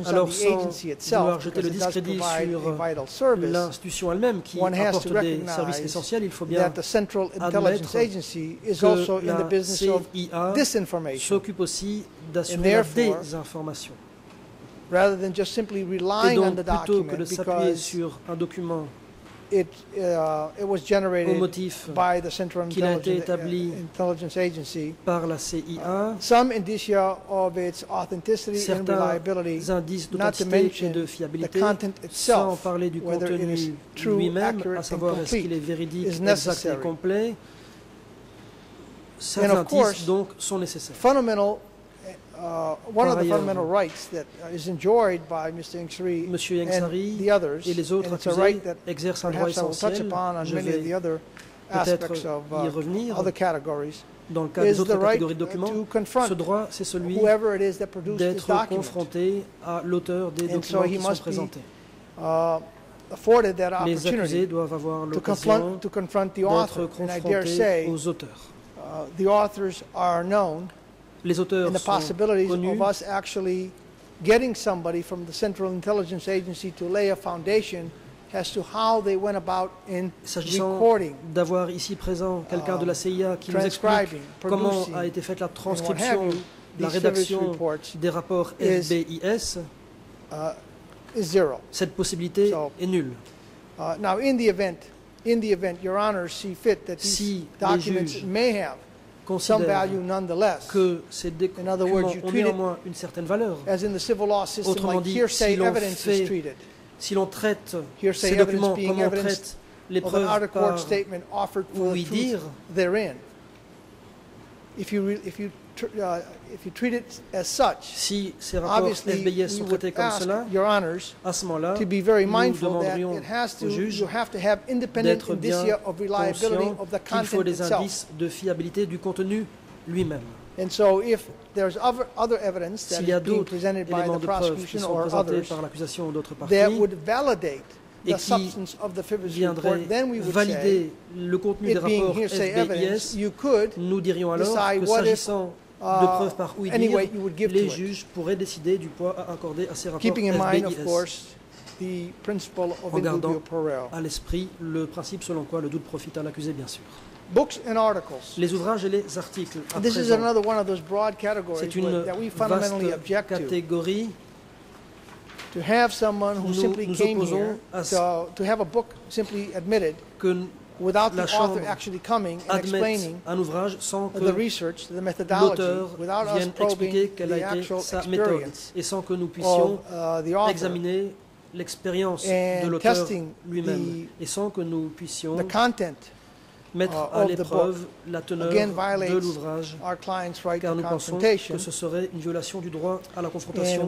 Alors, sans vouloir jeter le discrédit provide sur service, L'institution elle-même qui apporte des services essentiels, il faut bien that the Central Intelligence admettre Agency is que also in la the business of CIA disinformation, s'occupe aussi d'assurer la désinformation. rather than just simply Et relying on donc, the plutôt que de s'appuyer sur un document it, uh, it was au generated motif by the Central qu'il a été Intelligence, établi uh, Intelligence Agency, par la CIA, some indicia of its authenticity and certains reliability, indices not to d'authenticité et de the fiabilité, content sans itself, parler du whether it is contenu true, lui-même, à savoir est-ce qu'il est complete, véridique, exact et complet. And Certains of indices, course, donc, sont nécessaires. fundamental, uh, one Par of the ailleurs, fundamental rights that is enjoyed by Mr. Monsieur and the others, et les autres and it's a right that exercent un droit essentiel. upon on Je many of the vais other peut-être aspects of y uh, revenir other categories, dans le cas des autres catégories de documents. to Ce confront droit, c'est celui whoever it is that produced this d'être document. confronté à l'auteur des documents qui sont présentés. Uh, afforded that Les opportunity accusés doivent avoir to confront, l'occasion d'être author. And I dare confrontés aux auteurs. The authors are known Les auteurs and the sont possibilities connus of us actually getting somebody from the Central Intelligence Agency to lay a foundation as to how they went about in recording, d'avoir ici présent quelqu'un de la CIA qui nous explique comment a été faite la and what have transcription, you, la rédaction des rapports is- FBIS, uh, zero. cette possibilité So, est nulle. Uh, now, in the event, in the event your Honor see fit that these Si documents may have some Considère value nonetheless, que ces In other documents words, you ont néanmoins une certaine valeur. as in the civil law system, Autrement like dit, hearsay si l'on evidence fait is treated. Si traite Hearsay ces evidence documents being comme on evidence traite les preuves par statement offered for oui dire, uh, if you treat it as such, si ces rapports obviously FBIS sont traités comme cela, your honors à ce moment-là, to be very nous mindful that demanderions it has to, au juge you have to have independent d'être bien indicia of reliability conscient of the qu'il faut content des itself. indices de fiabilité du contenu lui-même. And so if there's other, other evidence that S'il y a d'autres presented by éléments the de preuve qui prosecution sont or présentés others par l'accusation ou d'autres that parties, would validate et the qui substance of the Phoebus viendraient report, then we would say, valider le contenu des it being rapports hearsay evidence, FBIS, you could, nous dirions alors que s'agissant de uh, preuves par oui any dire, weight you would give les to juges pourraient décider du poids à accorder à ces rapports keeping in mind, of course, the principle of En gardant à l'esprit le principe selon quoi le doute profite à l'accusé, bien sûr. Books and articles. Les ouvrages et les articles. This is another one of those broad categories C'est une that we fundamentally object to. catégorie. To have someone who Nous simply nous came here, to, to have a book simply admitted que la the Chambre author actually coming and admette explaining un ouvrage sans the que research, the methodology, l'auteur without us vienne expliquer probing quelle a the été actual sa méthode experience et sans que nous puissions of uh, the author, examiner l'expérience And de l'auteur lui-même the- et sans que nous puissions content mettre uh, à of the l'épreuve la teneur again de l'ouvrage, our client's right car to nous pensons confrontation. que ce serait une violation du droit à la confrontation And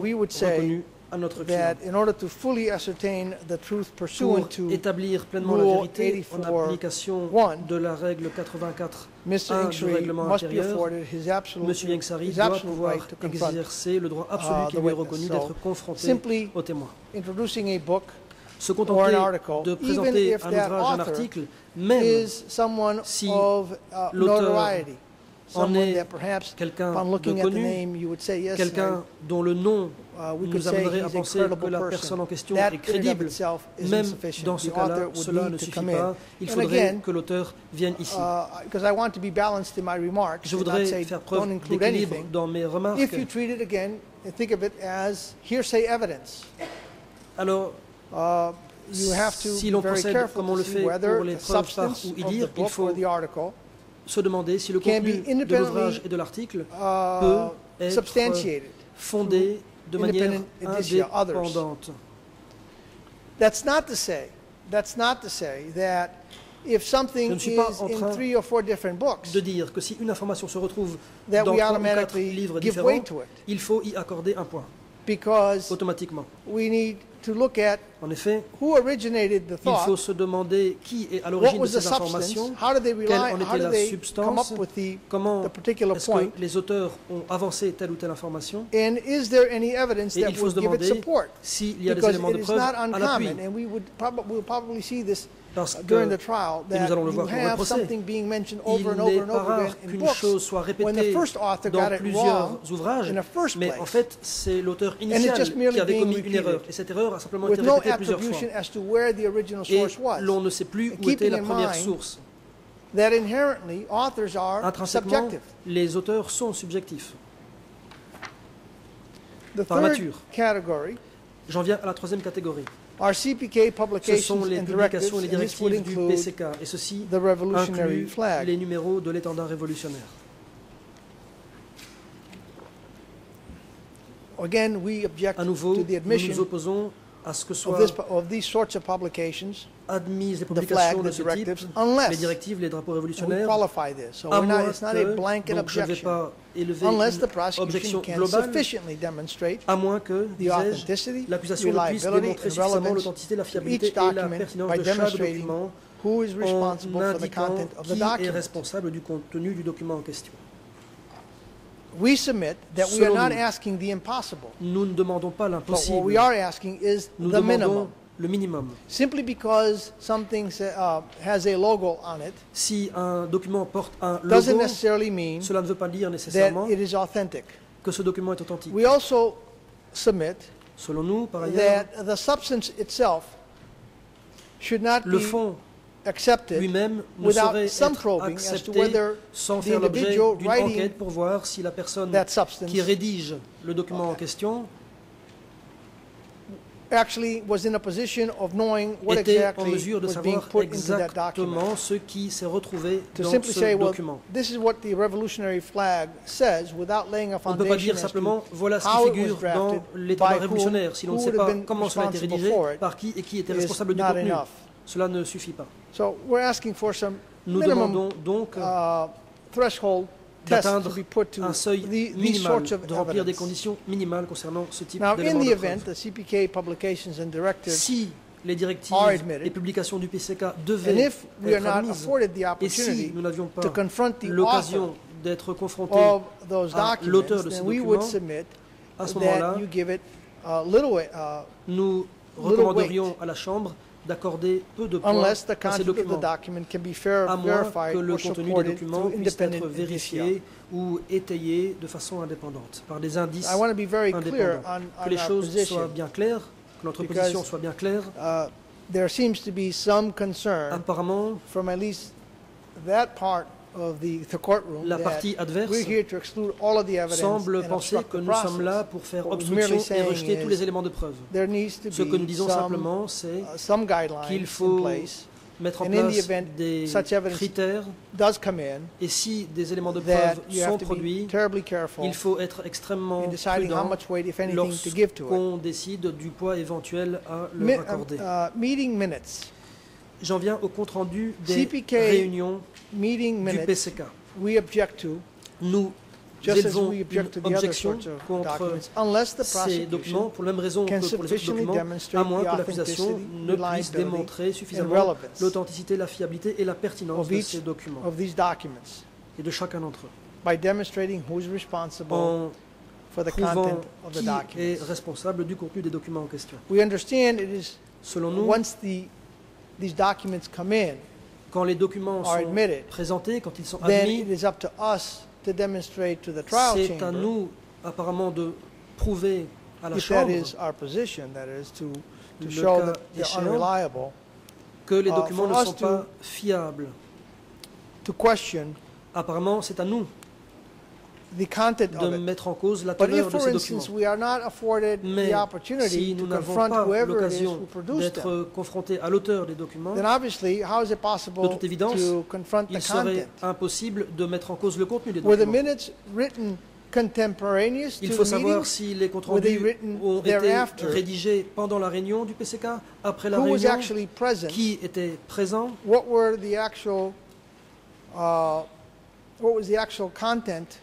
à notre client. That in order to fully ascertain the truth pursuant Pour to établir pleinement la vérité en 84, application de la règle 84, Mr. un du règlement intérieur, M. Yangsari doit pouvoir right exercer le droit absolu uh, qui lui est reconnu d'être confronté Simply au témoin. introducing a book Se contenter de présenter un ouvrage, un article, même is someone si of uh, l'auteur en someone est quelqu'un upon de looking at the connu, name you would say yes, quelqu'un dont le nom nous say amènerait à penser que la person. personne en question est crédible. Même dans ce cas-là, cela ne suffit pas. Il faudrait que l'auteur vienne ici. because I want to be balanced in my remarks Je voudrais faire don't preuve include d'équilibre anything. dans mes remarques. If you treat it again and think of it as hearsay evidence, Alors, uh, Si l'on procède comme on le fait pour les preuves par ou y of dire, the il faut se demander si le contenu de l'ouvrage et de l'article uh, peut être fondé de manière indépendante. That's not to say, that's not to say that if something is in three or four different books, De dire que si une information se retrouve that dans we trois ou quatre automatically livres give way différents, to it. il faut y accorder un point, Because automatiquement. we need to look at En effet, who originated the il faut thought, se demander qui est à l'origine de did they rely, en how était did la substance, come up with the, comment est-ce point, que les auteurs ont avancé telle ou telle information, and is there any evidence et that il faut would se give it demander support? s'il y a des éléments de preuve à l'appui. Parce during the que trial, et nous allons le you voir pendant le have procès. something being mentioned il over and over n'est and pas over again rare in qu'une books. chose soit when the répétée first author dans got it plusieurs wrong ouvrages, in the first mais place. en fait, c'est l'auteur initial qui avait commis une erreur. Et cette erreur a simplement été no répétée plusieurs fois. attribution as to where the original Et source was. l'on ne sait plus où était la première source. That inherently authors are Intrinsèquement, subjective. les auteurs sont subjectifs. The par nature. category J'en viens à la troisième catégorie. Ce publications sont les publications et les directives du PCK. Et ceci the revolutionary inclut flag. les numéros de l'étendard révolutionnaire. Again, we object À nouveau, to the nous admission nous opposons à ce que soient admises les publications de ce type, directives, les unless directives, les drapeaux we révolutionnaires, qualify this. So à moins it's not a que, blanket donc je ne vais pas élever unless the une prosecution objection can globale, sufficiently demonstrate à moins que, the disais-je, authenticity, l'accusation ne puisse démontrer suffisamment l'authenticité, la fiabilité each et la document pertinence by de chaque demonstrating document who is en responsible for the indiquant content of the qui est document. responsable du contenu du document en question. We submit that we are not asking the impossible, Nous ne demandons pas but what we are asking is nous the minimum. le minimum. Simply because something uh, has a logo on it Si un document porte un doesn't necessarily mean cela ne veut pas dire that it is authentic. que ce document est authentique. We also submit Selon nous, par ailleurs, that the substance itself should not le be fond accepted lui-même ne without saurait some être probing as to accepté whether sans faire l'objet individual d'une enquête pour voir si la personne qui rédige le document en question actually was in a position of knowing what était en exactly mesure de was being savoir put into that document. exactement ce qui s'est retrouvé To dans simply ce say, well, document. this is what the revolutionary flag says without laying a On ne peut pas foundation dire simplement voilà ce qui figure dans l'état révolutionnaire si l'on ne sait pas comment cela a été rédigé, par qui et qui était responsable du contenu. Cela ne suffit pas. So we're asking for some Nous minimum demandons donc uh, threshold d'atteindre un seuil minimal, de remplir des conditions minimales concernant ce type d'éléments de preuve. Si les directives et publications du PCK devaient être admises, afforded the et si opportunity nous n'avions pas l'occasion d'être confrontés à l'auteur de ces then we would documents, submit à ce moment-là, uh, nous recommanderions à la Chambre d'accorder peu de points unless the à ces content of the documents, document can be fair, à moins que le or contenu des documents puisse être vérifié ou étayé de façon indépendante, par des indices indépendants. Que les choses soient bien claires, que notre position soit bien claire. There seems to be some concern Apparemment, la partie adverse semble penser que nous sommes là pour faire obstruction et rejeter tous les éléments de preuve. Ce que nous disons simplement, c'est uh, guidelines qu'il faut mettre en place event des critères. does come in et si des éléments de preuve sont produits, il faut être extrêmement prudent lorsqu'on décide du poids éventuel à leur um, accorder. J'en viens au compte-rendu des CPK réunions meeting du PCK. we object to, Nous just as we object to the other objection sorts of contre documents, unless the ces documents pour la même raison que pour les autres documents, à moins que l'accusation ne puisse démontrer suffisamment l'authenticité, la fiabilité et la pertinence de ces documents of these documents et de chacun d'entre eux, by demonstrating who's responsible en for the prouvant content of the qui est documents. responsable du contenu des documents en question. We understand it is, Selon nous, once the, these documents come in, quand les documents are sont admitted, présentés, quand ils sont then admis, it is up to us to demonstrate to the trial c'est à chamber nous apparemment de prouver à la Chambre que les Uh, documents for ne sont to- pas fiables. to question Apparemment, c'est à nous de mettre en cause la teneur if, de for ces instance, documents. we are not afforded Mais the opportunity si to nous n'avons confront pas l'occasion d'être confrontés à l'auteur des documents, then obviously, how is it possible De toute évidence, to confront the il serait content? impossible de mettre en cause le contenu des Were the documents. minutes written contemporaneous Il to faut the savoir meeting? si les comptes Were they rendus written ont été thereafter? rédigés pendant la réunion du PCK, après la Who was réunion, actually present? qui était présent, What were the actual, uh, what was the actual content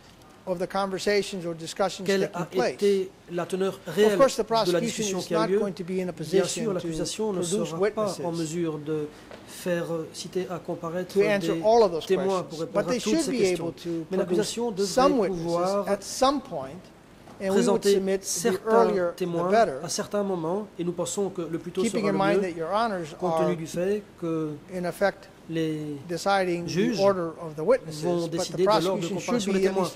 of the conversations or discussions quelle taking a place? été la teneur Of réelle course, the de la prosecution discussion is qui a not lieu. going to be in a Bien sûr, position to l'accusation ne sera pas en mesure de faire euh, citer à comparaître des all of those témoins pour répondre But à they toutes should ces be questions. able to Mais l'accusation devrait pouvoir présenter certains témoins better, à certains moments, et nous pensons que le plus tôt keeping sera le mieux, compte tenu du fait que les juges vont décider de l'ordre de des témoins.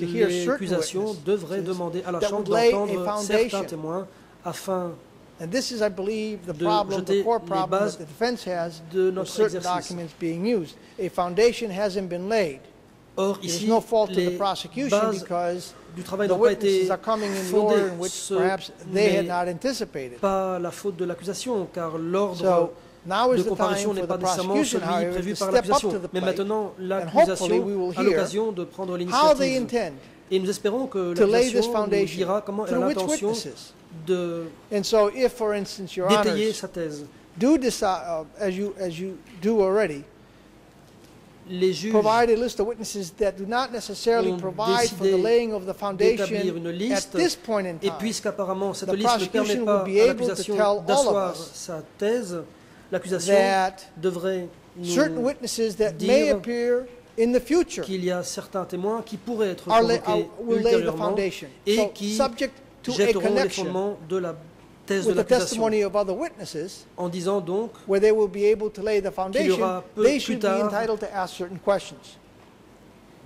Mais l'accusation devrait demander à la Chambre d'entendre certains témoins afin And this is, I believe, the de problem, the core problem that the defense has with certain exercice. documents being used. A foundation hasn't been laid. Or There's ici, no fault the prosecution because du travail n'ont pas été fondées, ce perhaps they had n'est not anticipated. pas la faute de l'accusation, car l'ordre de comparaison n'est pas nécessairement celui prévu par l'accusation. Mais maintenant, l'accusation a l'occasion de prendre l'initiative. Et nous espérons que l'accusation nous dira comment elle a l'intention de honors sa thèse. do decide, uh, as you, as you do already, Les juges provide a list of witnesses that do not necessarily provide for the laying of the d'établir foundation une at liste this point in Et time. puisqu'apparemment cette The liste ne permet pas à able to l'accusation tell all of d'asseoir us sa thèse, l'accusation devrait certain nous witnesses that may appear in the future qu'il y a certains témoins qui pourraient être convoqués ultérieurement foundation. et qui subject to a jetteront les connection fondements de la thèse de with the l'accusation. testimony of other witnesses, En disant donc where they will be able to lay the foundation, aura peu they plus should be tard entitled to ask certain questions.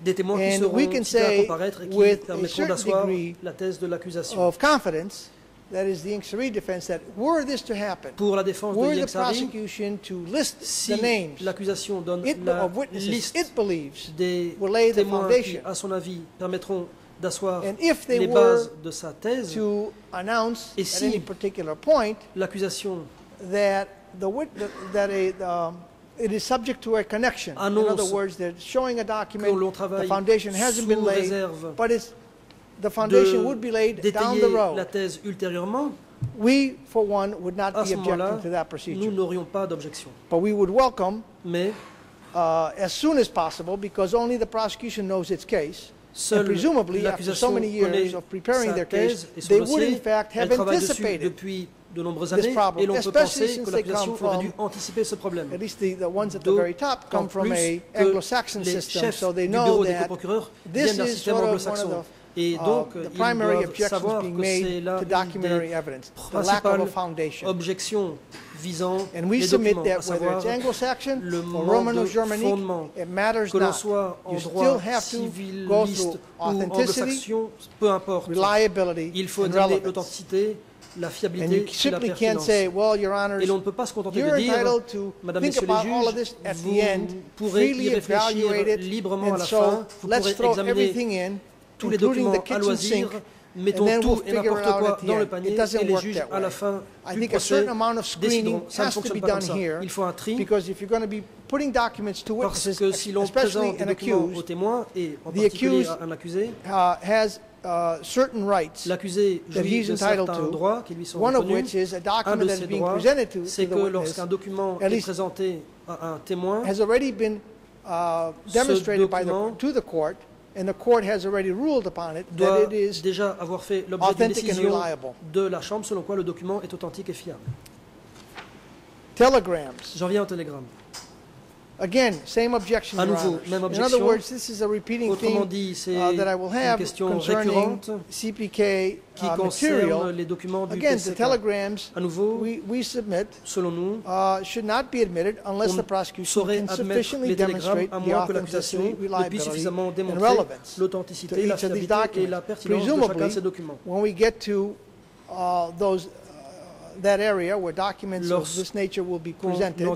des témoins qui And seront we can cités à say comparaître et qui permettront d'asseoir la thèse de l'accusation. Of confidence, that is the Inksari defense, that were this to happen, Pour la défense de the prosecution to list si the names l'accusation donne it, la of witnesses liste it believes des will lay the témoins qui, foundation, à son avis, permettront d'asseoir and if they les bases de sa thèse, to announce Et at si- any particular point l'accusation that the wit- that a um, it is subject to a connection. In other words, they're showing a document, the foundation hasn't been laid, but it's the foundation would be laid down the d'étayer la road. thèse ultérieurement, We, for one, would not be objecting to that nous procedure, n'aurions pas d'objection. but we would welcome Mais uh, as soon as possible because only the prosecution knows its case. And seule presumably, after so many years of preparing their case, they would in fact have anticipated, depuis de nombreuses this années problem, et l'on peut penser que l'accusation come aurait from- dû anticiper ce problème. at least the, the ones at the very top come from a que Anglo-Saxon system, so they know that this viennent d'un is système sort of one anglo-saxon. of Et uh, donc, the ils primary doivent objections savoir que c'est là une des the principales objections visant And we les submit documents, à that whether savoir it's Anglo-Saxon le Roman de fondement. it matters que l'on soit en You droit still have to go civiliste ou authenticity, anglo-saxon, peu importe. reliability, Il faut relevance. l'authenticité, la fiabilité et la simply can't pertinence. say, well, your honors, Et l'on ne peut pas se contenter de you're dire, entitled to Madame, think Messieurs les about all of juges, this at vous the end, pourrez y freely réfléchir evaluate it, librement à and la so fin, vous let's pourrez throw examiner everything in, tous les including documents the à kitchen loisir, sink mettons tout et n'importe quoi dans le panier et les juges à la fin I du think a procès certain amount of screening décideront. Ça ne has to fonctionne be pas comme done ça. here Il faut un tri because if you're going to be putting documents to parce que si l'on especially présente des an documents aux accused, témoins et en the particulier accused- à un accusé, uh, has uh, certain rights, l'accusé that jouit he's de entitled certains to, droits qui lui sont one of reconnus. which is a Un document de that ces is being droits, presented to, c'est que lorsqu'un document est présenté à un témoin, has already been uh, demonstrated by the, document to the court, and the court has already ruled upon it, that doit it is déjà avoir fait l'objet d'une décision de la Chambre selon quoi le document est authentique et fiable. Telegrams. J'en viens au télégramme. Again, same objection, À nouveau, même In other objection. words, this is a repeating Autrement dit, c'est uh, that I will une have question concerning récurrente CPK qui uh, concerne material. les documents du Again, the PCK. telegrams À nouveau, we, we submit selon nous, uh, should not be admitted unless on the prosecution saurait can admettre sufficiently les télégrammes demonstrate à the moins que l'accusation authenticity, ne puisse suffisamment démontrer l'authenticité, la fiabilité et la pertinence de chacun de Presumably, ces documents. when we get to uh, those, that area where documents of this nature will be presented,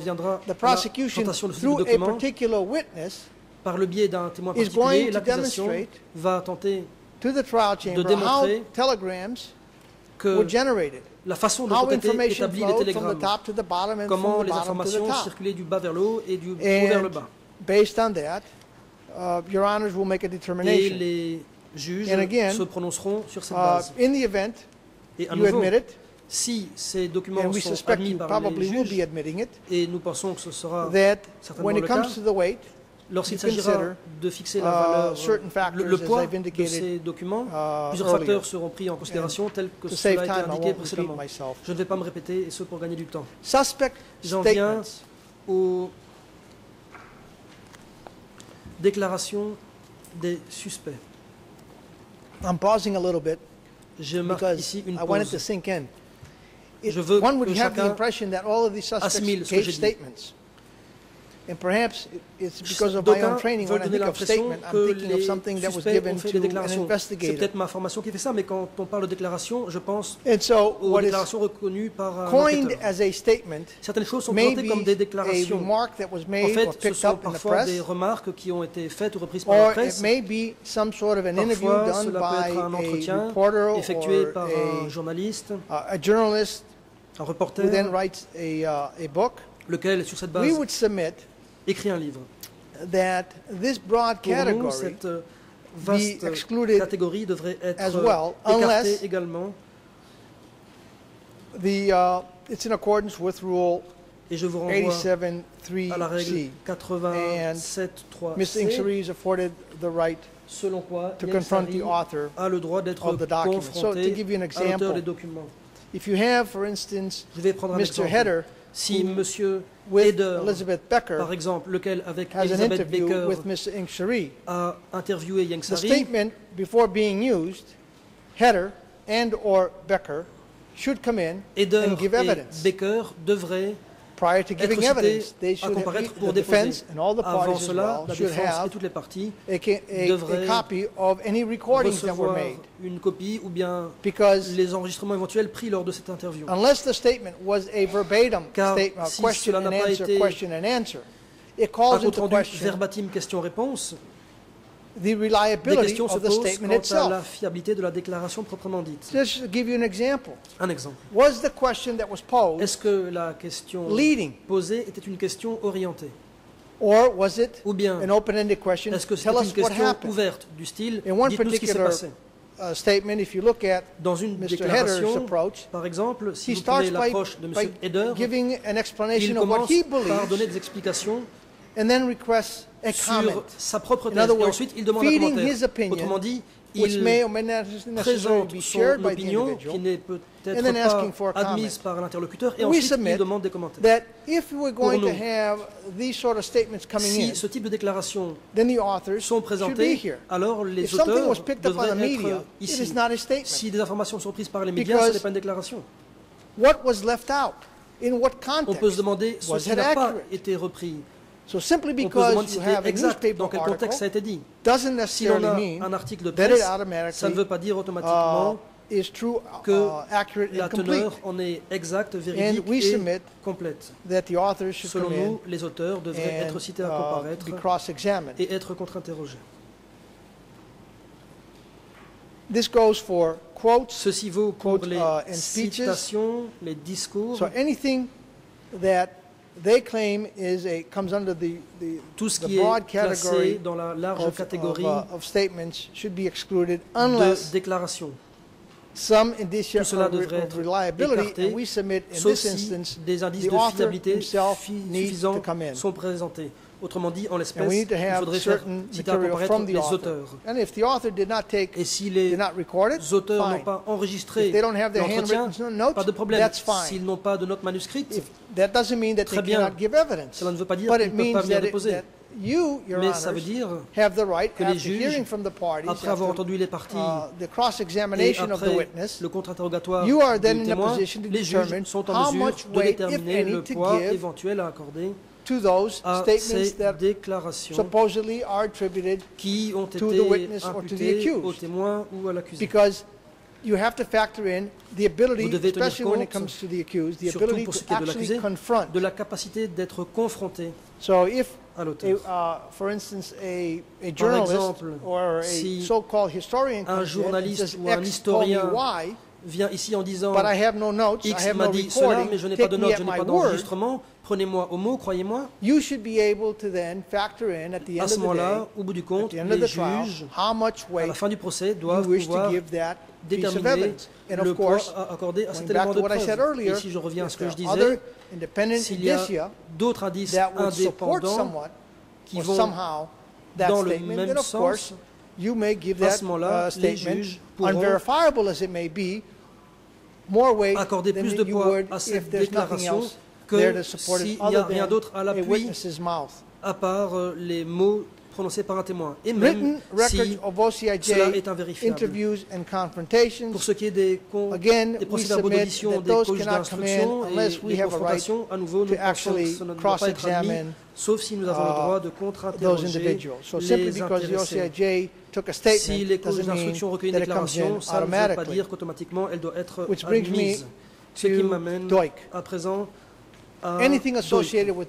the prosecution, de through a particular witness, par le biais d'un témoin is particulier, going to l'accusation demonstrate va tenter to the trial chamber how démontrer telegrams que were generated, la façon dont how ont été information établis les télégrammes, comment les informations circulaient du bas vers le haut et du haut vers le bas. based on that, uh, your honors will make a Et determination. les juges again, se prononceront sur cette Uh, base. in the event Et à you nouveau, admit it, si ces documents sont admis par les juges, it, et nous pensons que ce sera certainement le cas, lorsqu'il s'agira de fixer uh, la valeur, certain le, le poids de ces documents, uh, plusieurs earlier. facteurs seront pris en considération tels que cela a été time, indiqué précédemment. Je ne vais pas me répéter, et ce pour gagner du temps. J'en viens aux déclarations des suspects. I'm pausing a little bit Je marque ici une pause. It- Je veux one would que have the impression that all of these suspects ce gave statements. And perhaps it- it's because of my own training. When I think of statement, I'm thinking of something that was given to an. C'est peut-être ma formation qui fait ça, mais quand on parle de déclaration, je pense And so aux déclarations reconnues par un coined enquêteur. as a statement Certaines choses sont présentées comme des déclarations. that was En made or fait, ce picked sont parfois des remarques qui ont été faites ou reprises par la or it presse. may be some sort of an interview Parfois, done cela peut by être un a entretien effectué or par un journaliste, a journalist un who then reporter, writes a, uh, a book. lequel, sur cette We base, would submit écrit un livre. that this broad Pour nous, category cette euh, be vaste excluded catégorie devrait être as euh, well, écartée également. the uh, it's in accordance with Rule Et je vous renvoie 87.3c. à la règle 87.3c, Mr. Ingsari is afforded the right selon quoi to confront the author a le droit d'être of the document. So, to confronté give you an à l'auteur example, des documents. If you have, for instance, Je vais prendre un Mr. exemple. Header Si Monsieur Becker par exemple, lequel avec Elizabeth interview Baker with a interviewé Yang the Sari, statement before being used, Header and or Becker should come in Eder and give et evidence. Baker devraient Prior to giving evidence, they should have, comparaître the defense and all the Avant parties as cela, well should défense et have toutes les parties a, copy of any recordings that were made. une copie ou bien Because les enregistrements éventuels pris lors de cette interview. unless the statement was a verbatim Car statement, si question and answer, question and answer, it calls into question verbatim question-réponse, the reliability of the statement la fiabilité de la déclaration proprement dite. Just to give you an example, Un exemple. was the question that was posed Est-ce que la question leading, posée était une question orientée? Or was it Ou bien an open-ended question? est-ce que c'était une question ouverte du style In one dites-nous ce qui s'est passé uh, statement, if you look at Dans une Mr. Déclaration, approach, par exemple, si he vous prenez l'approche de M. Eder, giving an il explanation of what commence he par donner des explications and then requests a sur comment, sa propre In thèse. other Et ensuite, il demande un feeding commentaire. his opinion, Autrement dit, which il may or may not necessarily présente be son shared by the opinion, qui individual, n'est and peut-être then asking for pas admise par l'interlocuteur, et We ensuite submit il demande des commentaires. that if we're going to nous, have these sort of statements coming Si in, ce type de déclarations then the authors sont should be présentées, here. alors les If auteurs was picked up by the devraient media, être it ici. is not a statement. Si des informations sont prises par les médias, Because ce n'est pas une déclaration. What was left out? In what On peut se context? demander ce Was qui it n'a pas accurate? été repris. So simply because you have a exact, dans quel contexte ça a été dit. doesn't necessarily mean un article de presse, ça ne automatically veut pas dire uh, automatiquement is true, que uh, la teneur en est exacte, véridique et complète. That the authors should Selon nous, les auteurs devraient and être cités à uh, comparaître et être contre-interrogés. This goes for quotes. Ceci vaut pour les uh, citations, les discours, So anything that they claim is a comes under the the, tout ce the qui est broad classé category dans la large of, of, catégorie uh, of statements should be excluded de unless déclaration. some indicia Tout cela devrait être reliability, écarté, we submit in sauf this si instance des indices de fiabilité suffisants come in. sont présentés. Autrement dit, en l'espèce, il faudrait faire citer à comparaître les auteurs. And if the author did not take, Et si les did not record it, auteurs n'ont pas enregistré l'entretien, pas de problème. S'ils n'ont pas de notes manuscrites, If, that doesn't mean that they Très bien. cannot give evidence. cela ne veut pas dire qu'ils ne peuvent pas venir déposer. you, your Mais ça veut dire, have the right, que les juges, hearing from the parties, après avoir entendu les parties uh, the et cross-examination of the après witness, le contre-interrogatoire you are then du in a témoin, position to les determine juges sont en mesure de déterminer le poids éventuel à accorder to those à statements ces that déclarations supposedly are attributed qui ont to été the witness or to the accused. au témoin ou à l'accusé. because you have to factor in the ability, Vous devez tenir especially when it compte, comes to the accused, the ability pour ce to qui est de actually confront. De la capacité d'être confronté So if à l'auteur. uh, for instance, a, a journalist exemple, or a si so-called historian un says, ou un historien why, Vient ici en disant but I have no notes, X m'a no dit cela, mais je n'ai pas de notes, je n'ai pas d'enregistrement. Prenez-moi au mot, croyez-moi. you should be able to then factor in at the À end ce moment-là, au bout du compte, les the juges, how much à weight la fin du procès, doivent pouvoir déterminer le poids course, à accorder à cet élément de preuve. earlier, Et si je reviens à ce que je disais, s'il y a d'autres indices indépendants qui vont dans le même then of course sens, you may give à that ce moment-là, uh, les juges pourront accorder plus de you poids à cette déclaration que s'il n'y a rien d'autre à l'appui à part euh, les mots prononcés par un témoin. Et même Written records si of cela OCIJ est invérifiable. interviews and confrontations, Pour ce qui est des, again, des procès-verbaux d'audition, des d'instruction et right confrontations, à nouveau, nous to pensons que actually cela ne doit pas être admis, cross-examine sauf si nous avons le uh, droit de those contre-interroger individuals. So simply les intéressés. OCIJ took a Si les mean d'instruction recueillent une déclaration, ça ne veut pas automatically. dire qu'automatiquement elle doit être Which brings me admise. Ce qui m'amène à présent à Anything associated with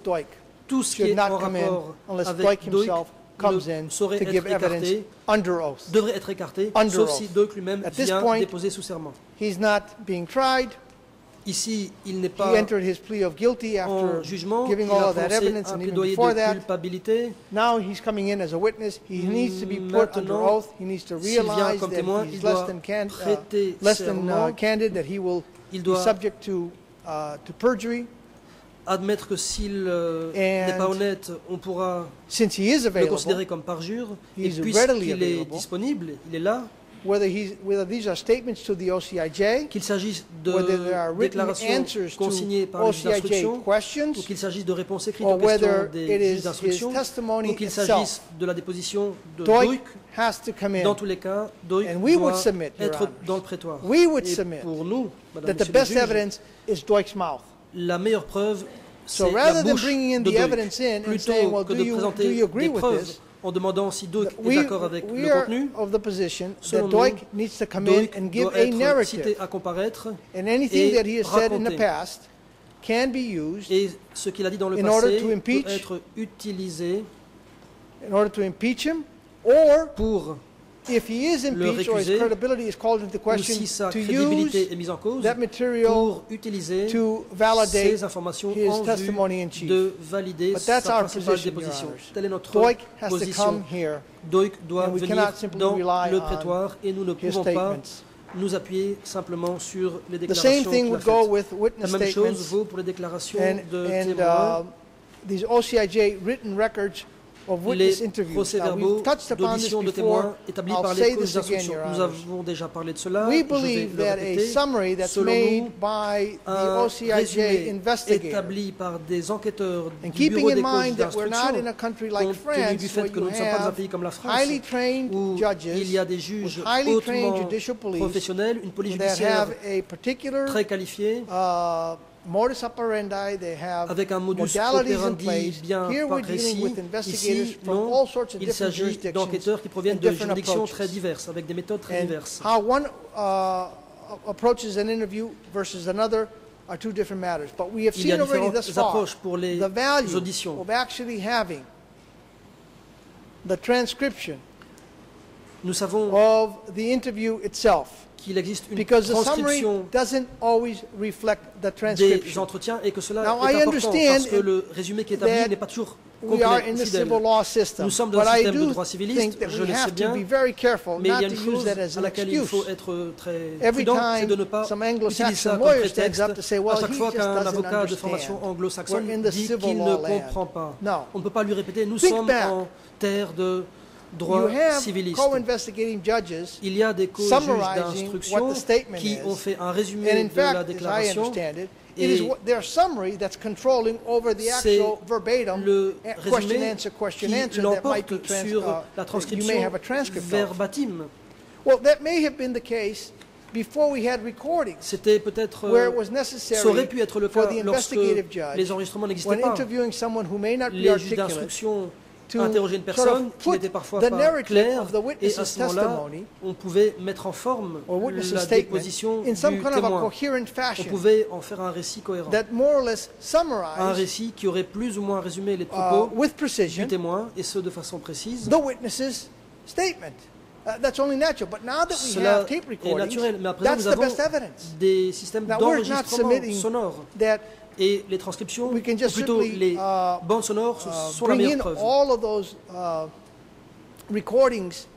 Tout ce qui est en rapport avec himself comes in to give evidence écarté, under oath. devrait être écarté, Under sauf oath. si Doik lui-même At this vient point, déposer sous serment. He's not being tried. Ici, il n'est He entered his plea of guilty en after jugement, giving all of that evidence, and even before that, now he's coming in as a witness. He needs to be put under oath. He needs to realize that témoin, he's less than, can, uh, less than uh, candid, that he will Il be subject to, uh, to perjury. Admettre que s'il euh, n'est pas honnête, on pourra le considérer comme parjure. Et puisqu'il est disponible, il est là, qu'il s'agisse de déclarations consignées par d'instruction, ou qu'il s'agisse de réponses écrites aux questions des juges d'instruction, ou qu'il s'agisse de la déposition de Doik. Dans tous les cas, Doik doit être dans le prétoire. Et pour nous, Madame, Monsieur le juge, la meilleure preuve, c'est la bouche de and Plutôt que do de présenter des with preuves this? en demandant si Doik est d'accord avec le contenu, Selon that Doik nous, needs to come in Doik and give doit a être narrative. cité à comparaître et raconter. past can be used et ce qu'il a dit dans le passé peut être utilisé pour, if he is impeached or his credibility is called into question, si sa to crédibilité use est mise en cause, that material pour utiliser to validate ces informations his en testimony in chief. de valider But that's sa principale déposition. Telle est notre Doik has to position. come here, Doik doit and we venir cannot simply dans le prétoire et nous ne his pouvons pas statements. nous appuyer simplement sur les déclarations qu'il a would go faites. with La witness même chose statements vaut pour les déclarations and, de and témoins. uh, these OCIJ written records les. Now, procès-verbaux d'audition de témoins établis par les causes d'instruction. Nous avons déjà parlé de cela. We je vais le a répéter. summary that's Selon made nous, by the un OCIJ résumé investigator, établi par des enquêteurs and du bureau des causes d'instruction, like compte tenu du fait que nous ne sommes pas un have pays comme la France, où il y a des juges hautement professionnels, une police judiciaire très qualifiée, uh, modus operandi, they have avec un modus operandi place. bien Here we're précis. dealing with investigators Ici, from all sorts of il different s'agit jurisdictions d'enquêteurs qui proviennent de juridictions approaches. très diverses, avec des méthodes très And diverses. how one uh, approaches an interview versus another are two different matters. But we have Il seen already thus far pour les the value auditions. of actually having the transcription Nous savons of the interview itself qu'il existe une because transcription doesn't always reflect the des entretiens et que cela Now, est important parce que le résumé qui est établi n'est pas toujours We are complet, in the fidèle. civil law system, Nous sommes dans un système de droit civiliste, je le sais bien, mais il y a une chose à laquelle il faut être très prudent, c'est de ne pas utiliser ça comme prétexte à chaque fois qu'un avocat de formation anglo-saxonne dit qu'il ne comprend pas. On ne peut pas lui répéter, nous sommes en terre de droit civiliste. Il y a des co-juges d'instruction qui ont fait un résumé de la déclaration. understand it, it et is what- their summary that's controlling over the C'est actual verbatim le question résumé answer question qui answer that might be l'emporte sur la you may transcription have a transcript of. verbatim. Well, that may have been the case before we had recordings, C'était peut-être where euh, it was ça aurait necessary pu être le for cas the lorsque investigative judge, les enregistrements n'existaient when pas. interviewing someone who may not be Les juges d'instruction to interrogeaient une personne qui put n'était parfois the pas claire of the et à ce moment-là, on pouvait mettre en forme la déposition in some du kind of a témoin. coherent On fashion pouvait en faire un récit cohérent. that more or less Un récit qui aurait plus ou moins résumé les uh, propos du témoin et ce de façon précise. the witness's statement. Uh, that's only natural. But now that we Cela have tape est recordings, naturel, mais à présent that's nous the avons best evidence des systèmes Now, we're not d'enregistrement submitting sonore that et les transcriptions, ou plutôt les uh, bandes sonores uh, sont la meilleure preuve. all of those uh, recordings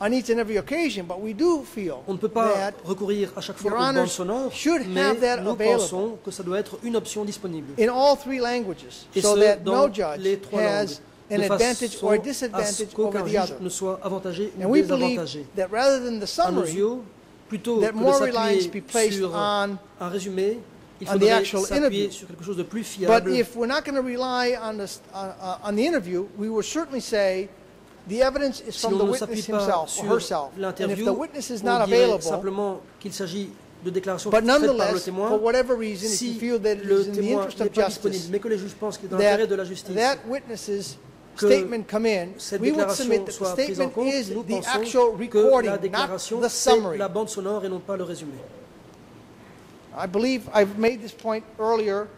on each and every occasion, but we do feel On ne peut pas recourir à chaque fois aux bandes sonores, should mais nous available. pensons que ça doit être une option disponible. in all three languages, Et so ce, that dans no judge les trois langues, has an de advantage or disadvantage over the other. ne soit avantagé ou désavantagé. that rather than the À nos summary, yeux, plutôt that que more de reliance s'appuyer be placed sur on un résumé, il on the faudrait actual s'appuyer interview. sur quelque chose de plus But fiable. if we're not going to rely on, the, on, uh, on the interview, we will certainly say the evidence is Si from the ne witness himself or herself. And if the witness is not available, simplement qu'il s'agit de but par le témoin. for whatever reason, if Si you feel that it le is in the témoin interest n'est of pas disponible, justice mais que les juges pensent qu'il est dans l'intérêt de la that justice, that witness's que statement come in, cette we would déclaration submit that the statement compte, is the actual que la recording, not déclaration, the summary. la bande sonore et non pas le résumé. I believe I've made this point earlier.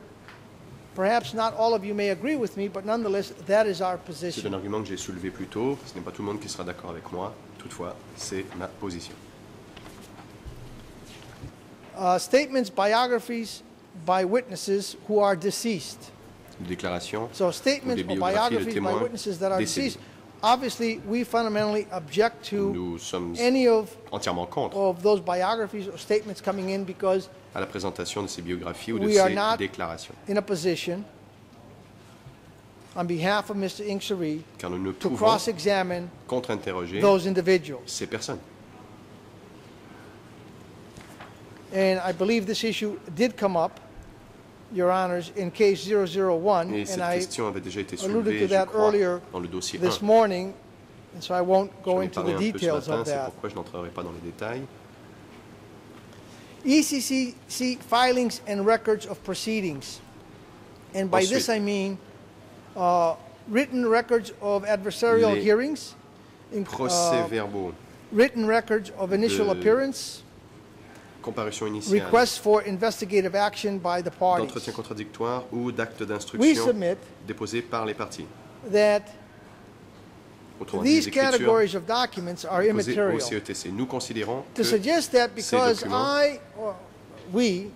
Perhaps not all of you may agree with me, but nonetheless, that is our C'est position. un argument que j'ai soulevé plus tôt. Ce n'est pas tout le monde qui sera d'accord avec moi. Toutefois, c'est ma position. Uh, statements, biographies by witnesses who are deceased. Une déclaration So statements or biographies de biographies by witnesses that are décédés. deceased. Obviously, we fundamentally object to Nous sommes any of, entièrement contre of those biographies or statements coming in because à la présentation de ces biographies ou de We are ces not- déclarations, in a position, on behalf of Mr. Inkshari, car nous ne to pouvons cross-examine contre-interroger those individuals. ces personnes. And I believe this issue did come up, Your Honors, in case 001, Et and I question avait déjà été alluded soulevée, to je that crois, earlier dans le dossier 1. this morning, and so I won't go J'en ai into parlé the un peu ce details matin, of c'est that. pourquoi je n'entrerai pas dans les détails. ECCC filings and records of proceedings. And by this Ensuite. I mean uh, written records of adversarial Les hearings, in- uh, Procès-verbaux, written records of initial de appearance, comparution initiale, requests for investigative action by the parties. d'entretien contradictoire ou d'actes We d'instruction submit déposés par les parties. that Autrement dit, these écritures categories of documents are déposées au immaterial. CETC. Nous considérons To que suggest that because documents I, or we,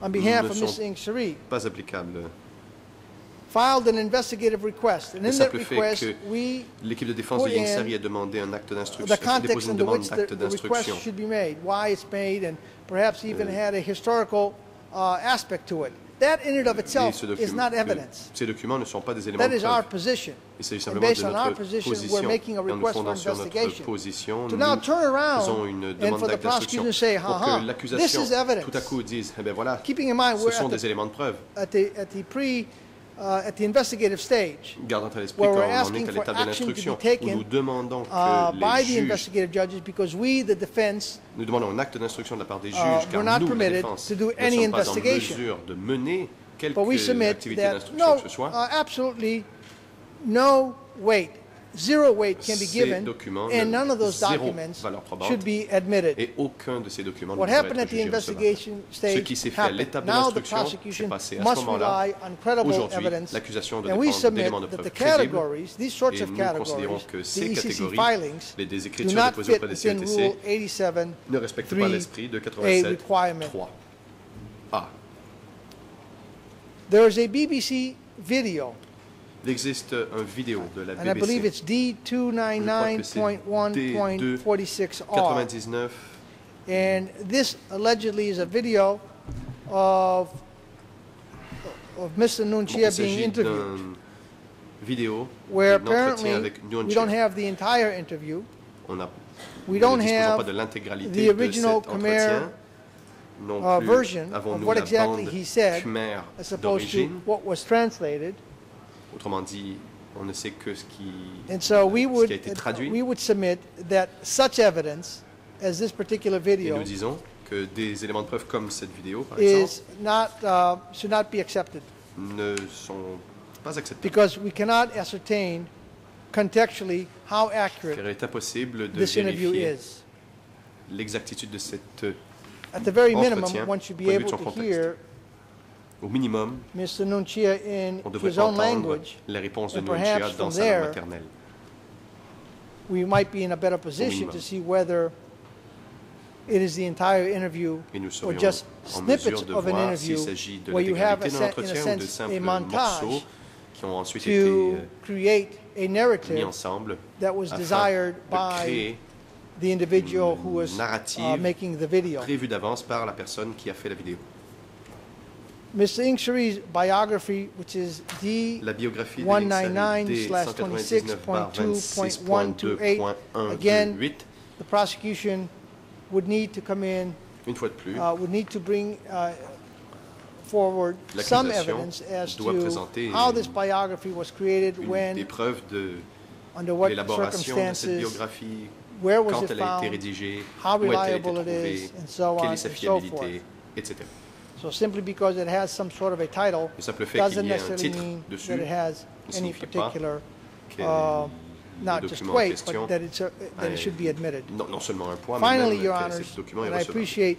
on behalf of sont Ms. Ing Sari, pas applicables. Filed an investigative request, and Le in that simple fait request, que we L'équipe de défense de put in Yingsari a demandé un acte the d'instruction, context déposé une demande d'acte d'instruction. should be made, why it's made, and perhaps even had a historical uh, aspect to it. That in and of Et itself ce is not evidence. ces documents ne sont pas des éléments That de is our preuve. position. S'agit And simplement based de on our notre position, we're making a Et request for investigation. position, To now turn around faisons une and demande for the d'acte d'instruction prosecution to say, pour "Ha-ha, que l'accusation, this is evidence." tout à coup, dise, eh bien voilà, Keeping in mind ce we're sont at des the, éléments de preuve. at the, at the pre, uh, at the investigative stage, Gardant à l'esprit Where qu'on we're en asking est à for l'étape de action to be l'instruction, où taken, nous demandons que uh, by les the juges, investigative judges, because we, the defense, nous demandons un acte d'instruction de la part des juges, Uh, car we're not nous, la permitted défense, to do ne any sommes pas en investigation. mesure de mener quelque but we submit activité d'instruction no, que ce soit. Uh, absolutely no weight zero weight can be Ces given, documents and ne- none of those zéro documents valeur probante. should be admitted. Et aucun de ces documents ne What pourrait happened être at the jugé recevable. investigation Ce stage qui s'est fait à happened. l'étape de Now the l'instruction s'est prosecution passé à ce must moment-là. rely on credible Aujourd'hui, evidence, l'accusation doit and we dépendre submit d'éléments de that preuve the crédibles. categories, these sorts Et of nous categories, considérons que the ces ECC catégories, filings, les des do écritures not déposées fit auprès des within CETC, Rule 87 ne respectent pas l'esprit de 3A requirement. 87.3a. There is a BBC video, Il existe un vidéo de la and I believe BBC it's D299.1.46R. 99 And this allegedly is a video of, of Mr. Nunchia being interviewed, vidéo where apparently avec we don't have the entire interview. On a We don't have pas de the original Khmer, uh, version of what exactly he said as opposed to what was translated. Autrement dit, on ne sait que ce qui, And so we ce would, qui a été traduit. we would submit that such evidence as this particular Et video nous disons que des éléments de preuve comme cette vidéo, par exemple, not, uh, should not be accepted ne sont pas acceptables. because we cannot ascertain contextually how accurate Car il est impossible de this interview is. l'exactitude de cette... At the very entretien, minimum, one should be able to contexte. hear Au minimum, Mr. Nunchia in on devrait his own entendre language. les réponses de and Nguyen perhaps Chia dans sa langue maternelle. We might be in a better position to see whether it is the entire interview or just snippets of an voir interview where you have, a l'intégralité de sen- in a l'entretien ou de sense, simples a montage morceaux qui ont ensuite été to euh, create a mis narrative ensemble that was desired de by créer the individual who was uh, narrative making the video. prévu d'avance par la personne qui a fait la vidéo. Mr. Ingshari's biography, which is D La biographie 199/26.2.128. Again, the prosecution would need to come in, une fois de plus, uh, would need to bring uh, forward some evidence as to how this biography was created, when, under what l'élaboration de cette circumstances, where was it elle a été found, how reliable it is, and so on and so forth. etc. So simply because it has some sort of a title Le simple fait doesn't qu'il y ait un necessarily titre mean dessus that it has ne any signifie pas particular, que uh, not le just document en weight, question but that it's, a- that a- it should be admitted. non, non seulement un poids, mais Finally, même Your que Honors, ce document est and I recevable. appreciate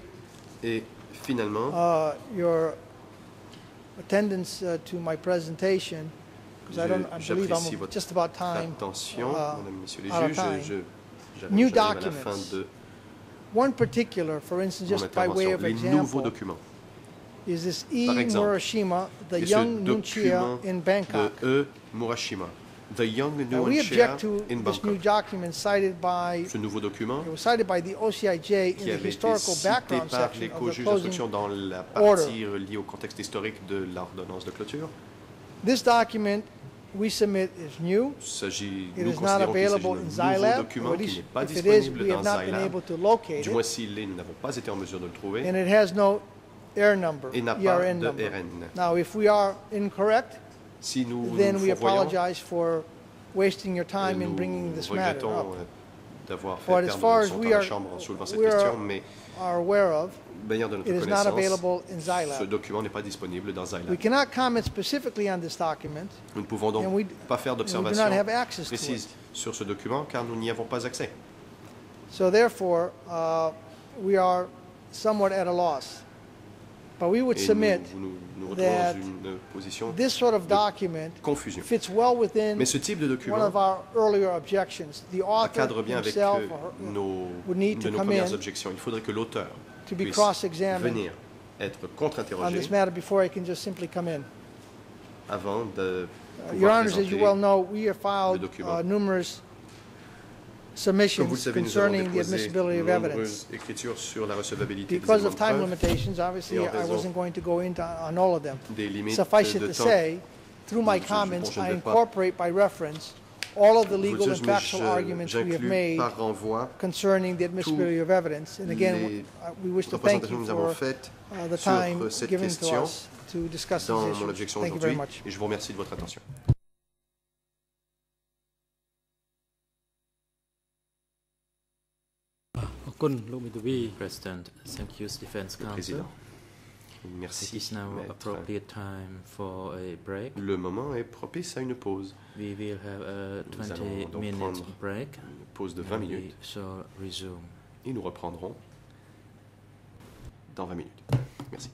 Et finalement, uh, your attendance uh, to my presentation, because I don't, I Je- believe j'apprécie I'm votre just about time. attention, uh, mesdames, messieurs les out of juges, time. je, j'arrive- New j'arrive à la fin documents. de One particular, for instance, mon just by way intervention. of Les nouveaux example, documents. Par exemple, Murashima, the et ce young Nunchia document in de Bangkok. E. Murashima, The Young Now, we Nuan Chia object to in this new Bangkok. document cited by, Ce nouveau document it was cited by the OCIJ in qui the avait été historical cité background par section les of the co-juges d'instruction dans la partie liée au contexte historique de l'ordonnance de clôture. This document we submit is new. Il s'agit, It nous is not considérons available in d'un nouveau document qui least n'est pas disponible we dans have not been Xylab. able to locate Du moins, l'est, nous n'avons pas été en mesure de le trouver. and it has no air number, Et n'a pas ERN de number. RN. Now, if we are incorrect, Si nous then nous we apologize for wasting your time in nous bringing this matter regrettons up. euh, d'avoir fait But as perdre far as son we temps à la are- Chambre en soulevant cette question, mais Are aware of, de manière de notre it is not connaissance, available in ce document n'est pas disponible dans We cannot comment specifically on this document, Nous ne pouvons donc and we- pas faire d'observation précise sur ce document car nous n'y avons pas accès. So therefore, uh, we are somewhat at a loss. But we would Et nous, submit nous, nous retrouvons that une position this sort of document confusion. fits well within Mais ce type de one of our earlier objections. The author cadre bien avec himself euh, her- nos, would need de to nos come premières in objections. Il faudrait que l'auteur to be puisse cross-examined venir être on contre-interrogé this matter before he can just simply come in. avant de Uh, pouvoir Your Honors, as you well know, we have filed uh, numerous Comme vous le submissions savez, nous avons concerning the déposé admissibility of evidence. nombreuses écritures sur la recevabilité des Because éléments of de time preuve, limitations, obviously, en I raison wasn't going to go into on all of them. des limites Suffice it de to temps. say, through my Je- je- comments, I vais pas incorporate by reference all of the Vous legal and factual arguments we have J'inclus made par renvoi concerning the admissibility of evidence. And again, les uh, we wish to thank représentations que you nous avons for faites uh, the sur time cette given to question us to discuss dans these mon issues. objection Thank you very aujourd'hui much. et je vous remercie de votre attention. President, thank you, Defense. It Merci. is now maître. appropriate time for a break. Le moment est propice à une pause. We will have a Nous 20 allons donc minute prendre break. Une pause de and 20 we minutes shall resume. et nous reprendrons dans 20 minutes. Merci.